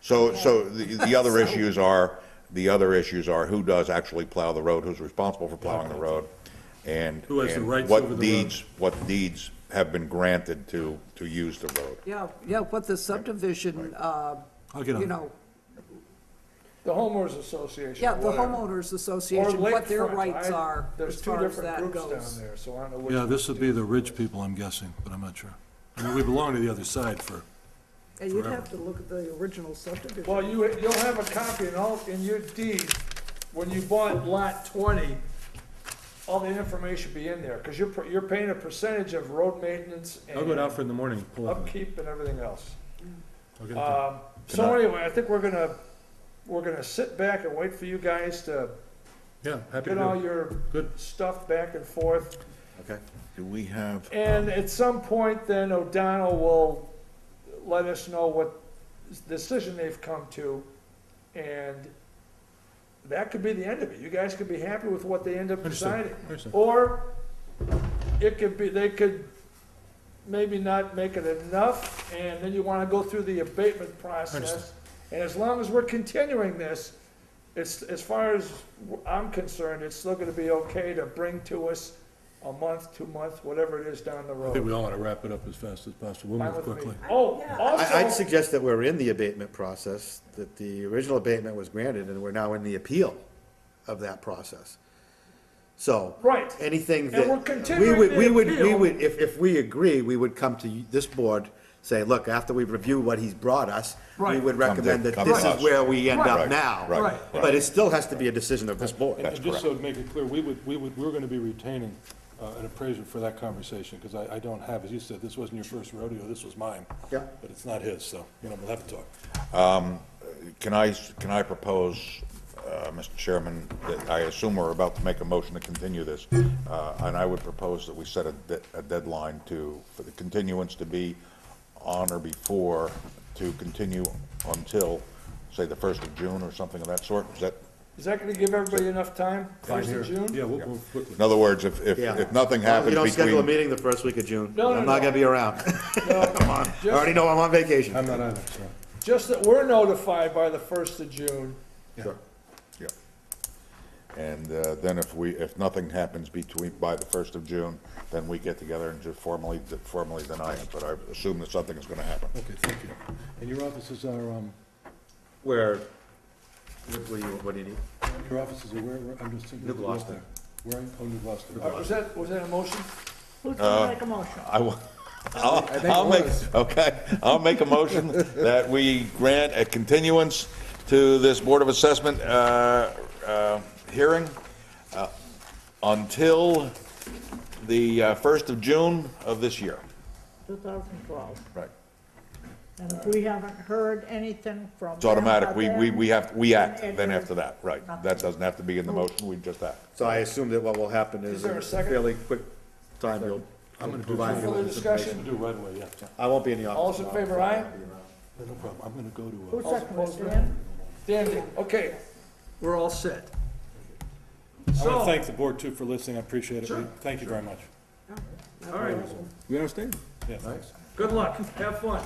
So, so the, the other issues are, the other issues are who does actually plow the road, who's responsible for plowing the road, and. Who has the and rights what over the road. deeds, What deeds have been granted to, to use the road. Yeah, yeah, what the subdivision, uh, I'll get on you that. know, The homeowners association. yeah, the whatever. homeowners Or association, what their lakefront. rights I- are There's as two far as different that groups goes. down there, so I don't know which. Yeah, this would be the ridge people, I'm guessing, but I'm not sure. I mean, we belong to the other side for, And you'd have to look at the original subdivision. Well, you, you'll have a copy in all, in your deed, when you bought lot twenty, all the information be in there, cause you're, pr- you're paying a percentage of road maintenance I'll go and down for in the morning pull it. upkeep and everything else. I'll get it done. Um, so anyway, I think we're gonna, we're gonna sit back and wait for you guys to Yeah, happy get all to. your Good. stuff back and forth. okay. Do we have? And at some point, then O'Donnell will let us know what decision they've come to, and that could be the end of it. You guys could be happy with what they end up Understood. deciding. Understood. Or it could be, they could maybe not make it enough, and then you wanna go through the abatement process. And as long as we're continuing this, it's, as far as I'm concerned, it's still gonna be okay to bring to us a month, two months, whatever it is down the road. I think we all want to wrap it up as fast as possible. We'll Fine move with me. quickly. Oh, I, I'd also, suggest that we're in the abatement process, that the original abatement was granted, and we're now in the appeal of that process. So. Right. Anything And that. we're we continuing would- the We would, we appeal. would, if, if we agree, we would come to you- this board, say, look, after we review what he's brought us, we Right. would to- recommend that come to this us. is where we end up Right, now. right, Right. But it still has to be a decision of this board. And That's and just so to make it clear, we would, we would, we're going to be retaining uh, an appraiser for that conversation, because I, I don't have, as you said, this wasn't your first rodeo, this was mine. Yeah. But it's not his, so, you know, we'll have to talk. Can I, can I propose, uh, Mr. Chairman, that I assume we're about to make a motion to continue this, uh, and I would propose that we set a de- a deadline to, for the continuance to be on or before, to continue until, say, the first of June or something of that sort? Is that, is that gonna give everybody enough time, first of June? Yeah, we'll move quickly. in other words, if, if, Yeah. if nothing Well, happens You don't schedule a between, meeting the first week of June. No, no, I'm not no. gonna be around. Come on, I already know I'm on vacation. I'm not either, so. Just that we're notified by the first of June, Sure. yeah. And, uh, then if we, if nothing happens between, by the first of June, then we get together and just formally, formally deny it, but I assume that something is gonna happen. Okay, thank you. And your offices are, um, Where, what what do you, what do you need? your offices are where, where- I'm just thinking. New Gloucester. Where, oh, New Gloucester. Was that, was that a motion? Who's Uh, gonna make a motion? I will, I'll, I'll make, okay, I'll make a motion that we grant a continuance to this Board of Assessment, uh, uh, hearing, uh, until the uh, first of June of this year. Two thousand twelve. Right. And if we haven't heard anything from. It's automatic, we, we, we have, we act Then it then is after that, right. That doesn't have to be in the motion, we just act. So I assume that what will happen Is is there in a a second? fairly quick time, you'll I'm gonna do provide me Further with this discussion? Do right away, yeah. I won't be in the office. All those in tomorrow, favor, so I aye? won't be around. No problem, I'm gonna go to, Who uh, Also seconded it, Dan? Dan? Dandy, okay, we're all set. I want to So, thank the board too for listening, I appreciate it. Sure. Thank you very much. all right, We understand? Yeah, thanks. good luck, have fun.